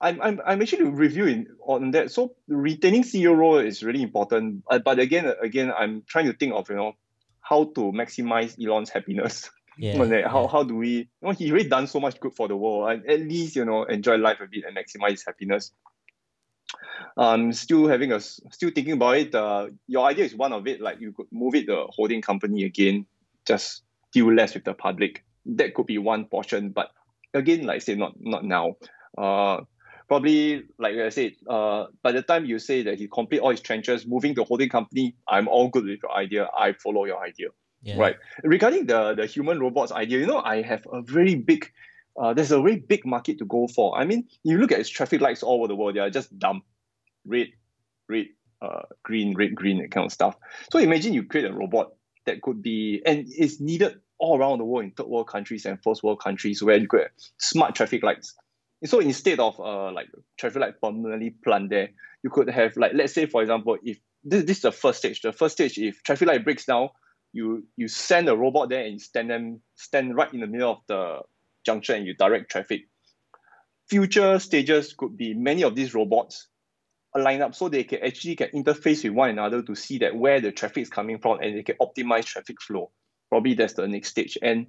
I'm, I'm, I'm actually reviewing on that. So retaining CEO role is really important. Uh, but again, again, I'm trying to think of, you know, how to maximize Elon's happiness. Yeah, how, yeah. how do we, you know, he already done so much good for the world. And at least, you know, enjoy life a bit and maximize his happiness um, still having a still thinking about it. Uh, your idea is one of it. Like you could move it the holding company again, just deal less with the public. That could be one portion, but again, like I said, not not now. Uh, probably like I said, uh, by the time you say that he complete all his trenches, moving to holding company, I'm all good with your idea. I follow your idea. Yeah. Right. Regarding the the human robots idea, you know, I have a very big uh, there's a very big market to go for. I mean, you look at its traffic lights all over the world, they are just dumb red, red, uh, green, red, green, that kind of stuff. So imagine you create a robot that could be, and is needed all around the world in third world countries and first world countries where you could smart traffic lights. So instead of uh, like traffic light permanently planned there, you could have like, let's say for example, if this, this is the first stage. The first stage, if traffic light breaks down, you you send a robot there and you stand them stand right in the middle of the junction and you direct traffic. Future stages could be many of these robots line up so they can actually can interface with one another to see that where the traffic is coming from and they can optimize traffic flow. Probably that's the next stage. And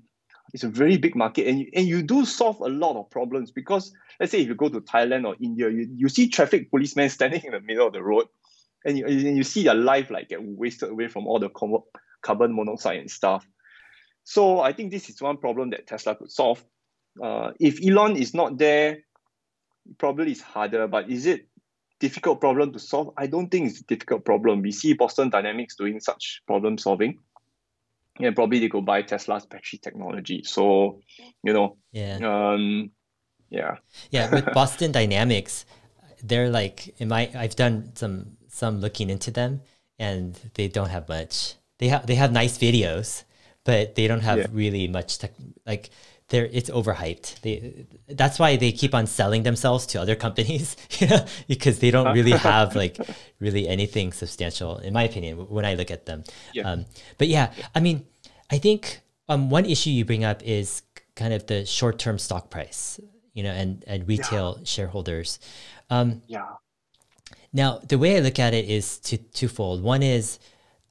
it's a very big market and you, and you do solve a lot of problems because let's say if you go to Thailand or India, you, you see traffic policemen standing in the middle of the road and you, and you see their life like get wasted away from all the carbon monoxide and stuff. So I think this is one problem that Tesla could solve. Uh, if Elon is not there, probably it's harder, but is it difficult problem to solve? I don't think it's a difficult problem. We see Boston Dynamics doing such problem solving. And probably they go buy Tesla's battery technology. So, you know, yeah. Um, yeah. Yeah, with Boston Dynamics, they're like in my I've done some some looking into them and they don't have much. They have they have nice videos, but they don't have yeah. really much tech like they're it's overhyped. They that's why they keep on selling themselves to other companies, you know, because they don't really have like really anything substantial, in my opinion, when I look at them. Yeah. Um, but yeah, I mean, I think um, one issue you bring up is kind of the short term stock price, you know, and and retail yeah. shareholders. Um, yeah. Now, the way I look at it is two, twofold. One is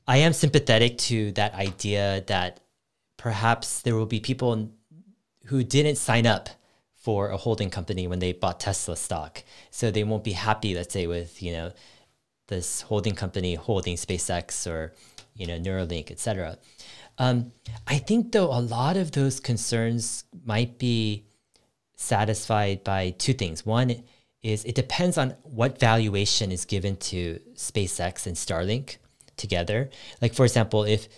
I am sympathetic to that idea that perhaps there will be people who didn't sign up for a holding company when they bought Tesla stock. So they won't be happy, let's say, with, you know, this holding company holding SpaceX or, you know, Neuralink, etc. Um, I think though a lot of those concerns might be satisfied by two things. One is it depends on what valuation is given to SpaceX and Starlink together. Like for example, if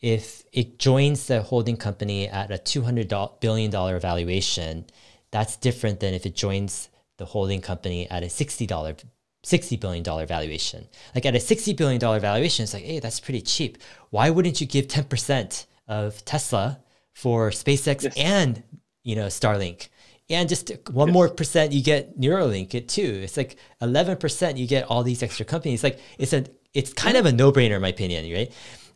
if it joins the holding company at a $200 billion valuation, that's different than if it joins the holding company at a $60 $60 billion valuation. Like at a $60 billion valuation, it's like, hey, that's pretty cheap. Why wouldn't you give 10% of Tesla for SpaceX Yes. and you know Starlink. And just one Yes. more percent, you get Neuralink it too. It's like eleven percent, you get all these extra companies. Like it's a, it's kind mm-hmm. of a no brainer in my opinion, right?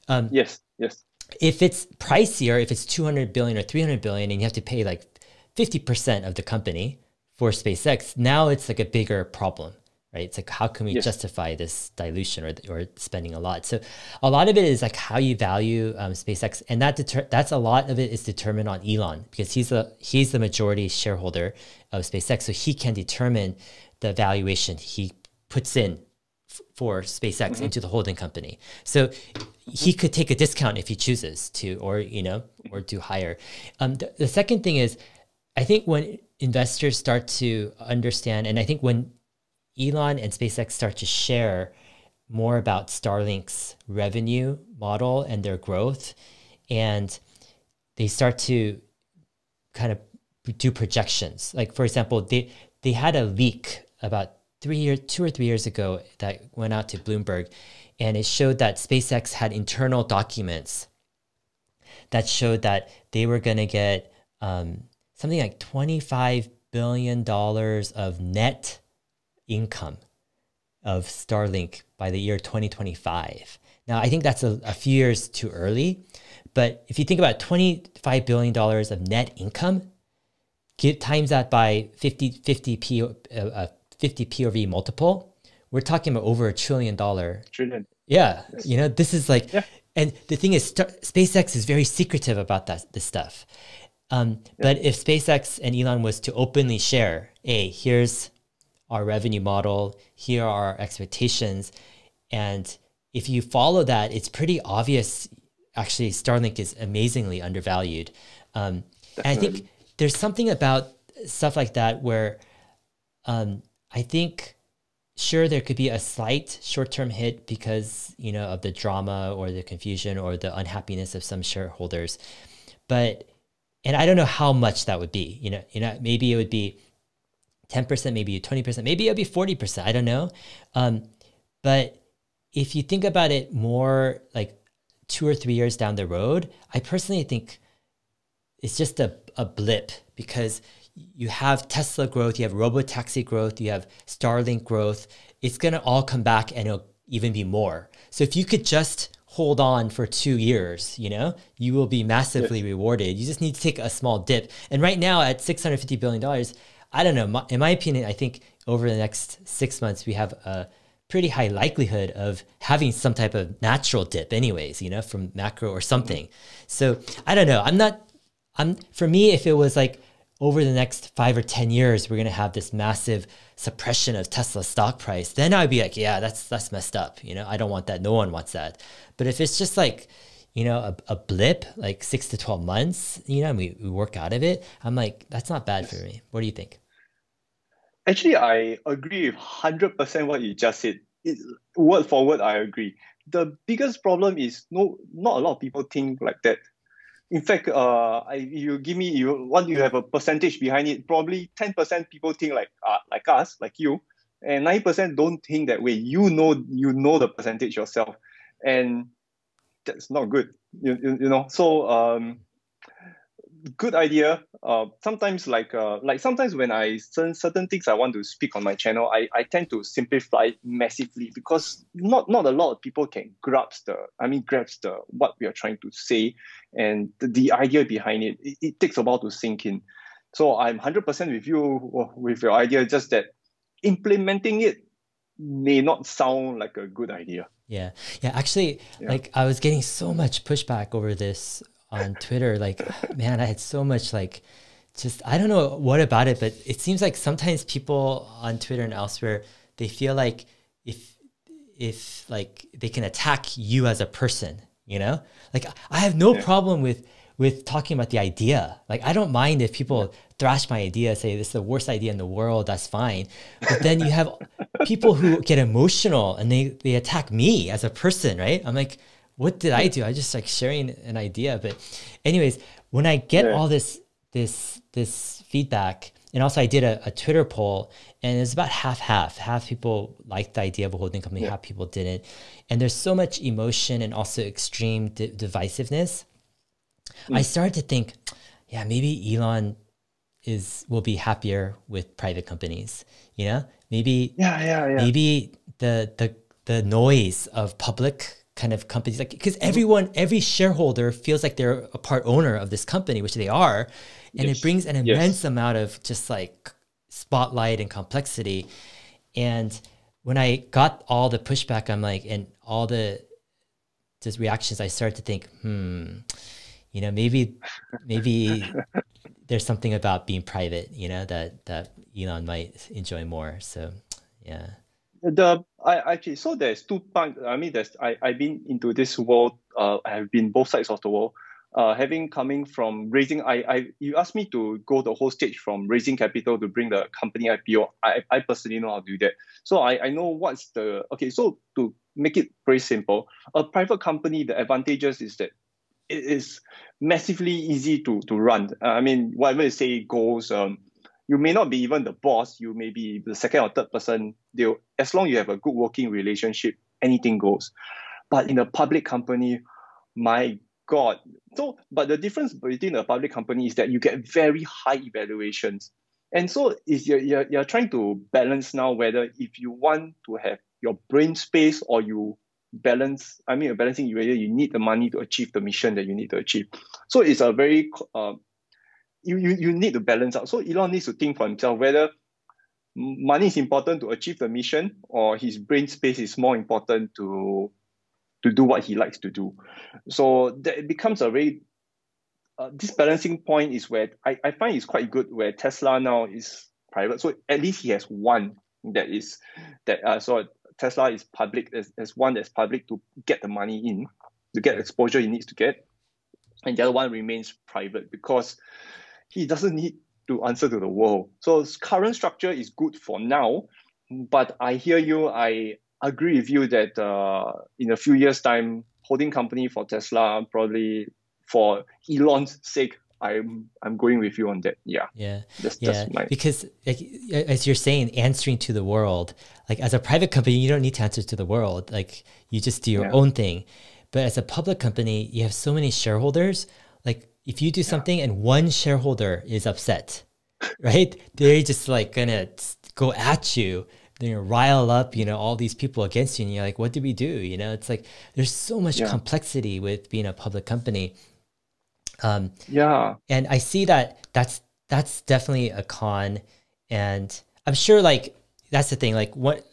Um, Yes, yes. if it's pricier, if it's 200 billion or 300 billion and you have to pay like 50% of the company for SpaceX, now it's like a bigger problem, right? It's like, how can we Yes. justify this dilution or, or spending a lot? So a lot of it is like how you value um, SpaceX. And that deter- that's a lot of it is determined on Elon because he's the, he's the majority shareholder of SpaceX. So he can determine the valuation he puts in for SpaceX into the holding company. So he could take a discount if he chooses to, or you know, or do higher. Um, the, the second thing is, I think when investors start to understand, and I think when Elon and SpaceX start to share more about Starlink's revenue model and their growth, and they start to kind of do projections. Like for example, they they had a leak about three years, two or three years ago that went out to Bloomberg, and it showed that SpaceX had internal documents that showed that they were going to get um, something like twenty five billion dollars of net income of Starlink by the year 2025. Now, I think that's a, a few years too early, but if you think about $25 billion of net income, times that by 50, 50 P, uh, uh, 50 POV multiple, we're talking about over a trillion dollar Trillion. yeah, you know, this is like, Yeah. and the thing is, SpaceX is very secretive about that this stuff. Um, But if SpaceX and Elon was to openly share, hey, here's our revenue model, here are our expectations, and if you follow that, it's pretty obvious. Actually, Starlink is amazingly undervalued, um, and I think there's something about stuff like that where um, I think sure there could be a slight short-term hit because you know of the drama or the confusion or the unhappiness of some shareholders but and i don't know how much that would be you know you know maybe it would be 10% maybe 20% maybe it would be 40% i don't know um, but if you think about it more like two or three years down the road i personally think it's just a, a blip because you have Tesla growth, you have robotaxi growth, you have Starlink growth. It's going to all come back and it'll even be more. So if you could just hold on for two years, you know, you will be massively rewarded. You just need to take a small dip. And right now at $650 billion, I don't know, my, in my opinion, I think over the next six months, we have a pretty high likelihood of having some type of natural dip anyways, you know, from macro or something. So I don't know. I'm not I'm for me, if it was like over the next five or ten years, we're gonna have this massive suppression of Tesla stock price, then I'd be like, yeah, that's that's messed up. You know, I don't want that. No one wants that. But if it's just like, you know, a, a blip, like six to twelve months, you know, and we, we work out of it, I'm like, that's not bad for me. What do you think? Actually, I agree with 100% what you just said. It, word for word, I agree. The biggest problem is no, not a lot of people think like that. In fact, uh, you give me you want you have a percentage behind it. Probably ten percent people think like uh, like us, like you, and nine percent don't think that way. You know, you know the percentage yourself, and that's not good. You, you, you know. So um, good idea. Uh, sometimes like uh, like sometimes when I certain certain things I want to speak on my channel, I, I tend to simplify massively because not not a lot of people can grasp the I mean grasp the what we are trying to say and the, the idea behind it. it. It takes a while to sink in. So I'm hundred percent with you with your idea. Just that implementing it may not sound like a good idea. Yeah. Yeah. Actually, Yeah. like I was getting so much pushback over this on Twitter. Like, man, I had so much like just I don't know what about it, but it seems like sometimes people on Twitter and elsewhere, they feel like if if like they can attack you as a person, you know? Like I have no Yeah. problem with with talking about the idea. Like I don't mind if people thrash my idea, say this is the worst idea in the world, that's fine. But then you have people who get emotional and they they attack me as a person, right? I'm like, what did I do? I just like sharing an idea. But anyways, when I get Yeah. all this this this feedback, and also I did a, a Twitter poll, and it's about half half. Half people liked the idea of a holding company, Yeah. half people didn't. And there's so much emotion and also extreme di- divisiveness I mm. started to think, yeah, maybe Elon is will be happier with private companies. You know, maybe yeah, yeah, yeah. Maybe the the the noise of public kind of companies like because everyone every shareholder feels like they're a part owner of this company which they are and yes. it brings an immense yes. amount of just like spotlight and complexity and when i got all the pushback i'm like and all the just reactions i started to think hmm you know maybe maybe there's something about being private you know that that elon might enjoy more so yeah the I actually so there's two points. I mean, there's I I've been into this world. Uh, I have been both sides of the world. Uh, having coming from raising, I, I you asked me to go the whole stage from raising capital to bring the company IPO. I, I personally know how to do that. So I, I know what's the okay. So to make it very simple, a private company, the advantages is that it is massively easy to to run. I mean, whatever you say goes. Um, you may not be even the boss, you may be the second or third person. They'll, as long as you have a good working relationship, anything goes. But in a public company, my God. So, but the difference between a public company is that you get very high evaluations. And so is you're, you're, you're trying to balance now whether if you want to have your brain space or you balance, I mean, balancing whether you need the money to achieve the mission that you need to achieve. So it's a very uh, you, you, you need to balance out. So Elon needs to think for himself whether money is important to achieve the mission or his brain space is more important to to do what he likes to do. So that it becomes a very uh, this balancing point is where I, I find it's quite good where Tesla now is private. So at least he has one that is that uh, so Tesla is public as, as one that's public to get the money in, to get exposure he needs to get. And the other one remains private because he doesn't need to answer to the world. So current structure is good for now, but I hear you. I agree with you that uh, in a few years' time, holding company for Tesla probably for Elon's sake. I'm I'm going with you on that. Yeah. Yeah. That's, yeah. That's my... Because like, as you're saying, answering to the world, like as a private company, you don't need to answer to the world. Like you just do your yeah. own thing. But as a public company, you have so many shareholders. Like if you do something and one shareholder is upset, right? They're just like gonna go at you. They're gonna rile up, you know, all these people against you, and you're like, what do we do? You know, it's like there's so much yeah. complexity with being a public company. Um, yeah, and I see that that's that's definitely a con, and I'm sure like that's the thing. Like what,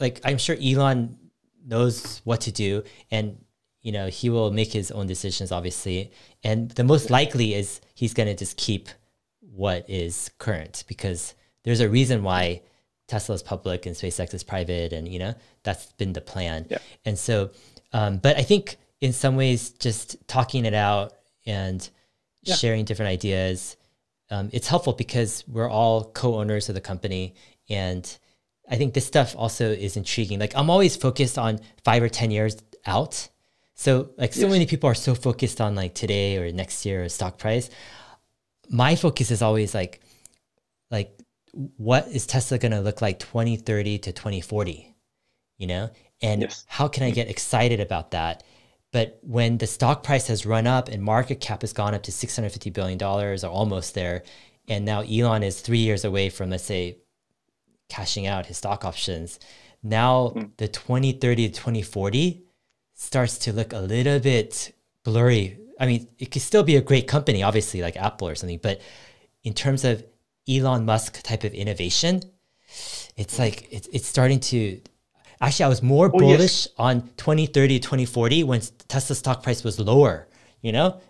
like I'm sure Elon knows what to do, and you know, he will make his own decisions, obviously. And the most likely is he's going to just keep what is current because there's a reason why Tesla is public and SpaceX is private. And, you know, that's been the plan. Yeah. And so, um, but I think in some ways, just talking it out and yeah. sharing different ideas, um, it's helpful because we're all co owners of the company. And I think this stuff also is intriguing. Like, I'm always focused on five or 10 years out so like so yes. many people are so focused on like today or next year or stock price. My focus is always like like what is Tesla going to look like 2030 to 2040? You know? And yes. how can I get excited about that? But when the stock price has run up and market cap has gone up to $650 billion or almost there, and now Elon is three years away from, let's say, cashing out his stock options. Now mm. the 2030 to 2040 starts to look a little bit blurry. I mean, it could still be a great company, obviously, like Apple or something, but in terms of Elon Musk type of innovation, it's like it's, it's starting to. Actually, I was more oh, bullish yes. on 2030, 2040 when Tesla stock price was lower, you know,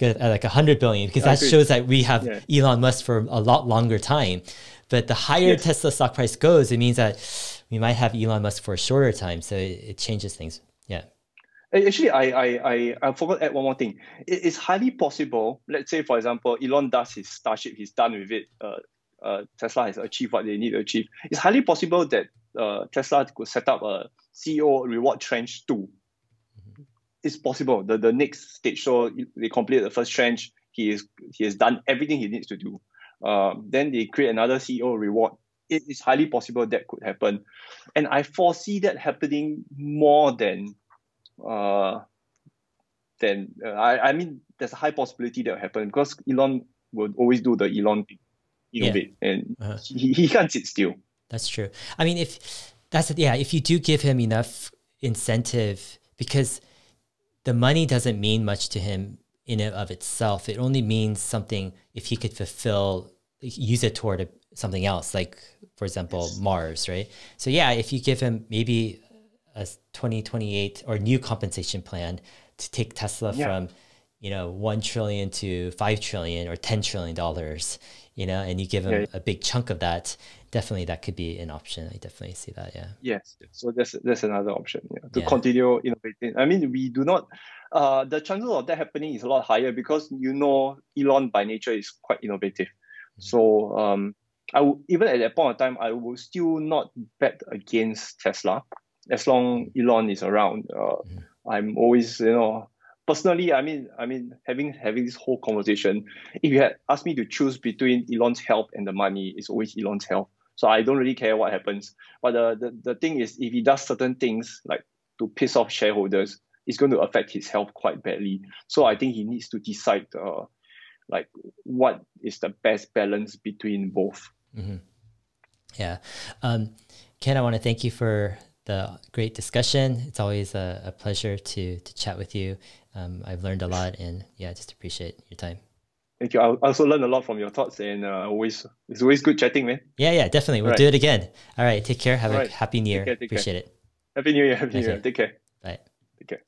at uh, like 100 billion, because that shows that we have yeah. Elon Musk for a lot longer time. But the higher yes. Tesla stock price goes, it means that we might have Elon Musk for a shorter time. So it, it changes things. Actually, I, I, I, I forgot to add one more thing. It is highly possible, let's say, for example, Elon does his Starship, he's done with it, uh, uh, Tesla has achieved what they need to achieve. It's highly possible that uh, Tesla could set up a CEO reward trench too. Mm-hmm. It's possible. The, the next stage, so they complete the first trench. he, is, he has done everything he needs to do. Um, then they create another CEO reward. It is highly possible that could happen. And I foresee that happening more than uh, then uh, I, I mean, there's a high possibility that will happen because Elon will always do the Elon thing, innovate, yeah. and uh-huh. he, he can't sit still. That's true. I mean, if that's yeah, if you do give him enough incentive, because the money doesn't mean much to him in and of itself. It only means something if he could fulfill, use it toward a, something else, like for example, yes. Mars, right? So yeah, if you give him maybe a 2028 or new compensation plan to take Tesla yeah. from, you know, 1 trillion to 5 trillion or 10 trillion dollars, you know, and you give them yeah. a big chunk of that, definitely that could be an option. I definitely see that. Yeah. Yes. So that's that's another option. Yeah. To yeah. continue innovating. I mean, we do not. Uh, the chances of that happening is a lot higher because you know Elon by nature is quite innovative. Mm-hmm. So um, I w- even at that point of time, I will still not bet against Tesla as long Elon is around. Uh. I'm always you know personally, I mean, I mean, having having this whole conversation, if you had asked me to choose between Elon's health and the money, it's always Elon's health. So I don't really care what happens. But the, the, the thing is, if he does certain things like to piss off shareholders, it's going to affect his health quite badly. So I think he needs to decide uh, like what is the best balance between both. Mm-hmm. Yeah. Um, Ken, I want to thank you for the great discussion. It's always a, a pleasure to to chat with you. Um, I've learned a lot, and yeah, just appreciate your time. Thank you. I also learned a lot from your thoughts, and uh, always it's always good chatting, man. Yeah, yeah, definitely. We'll right. do it again. All right, take care. Have All a right. happy New Year. Take Care, appreciate care. it. Happy New Year. Happy New Year. Take care. Bye. Take care.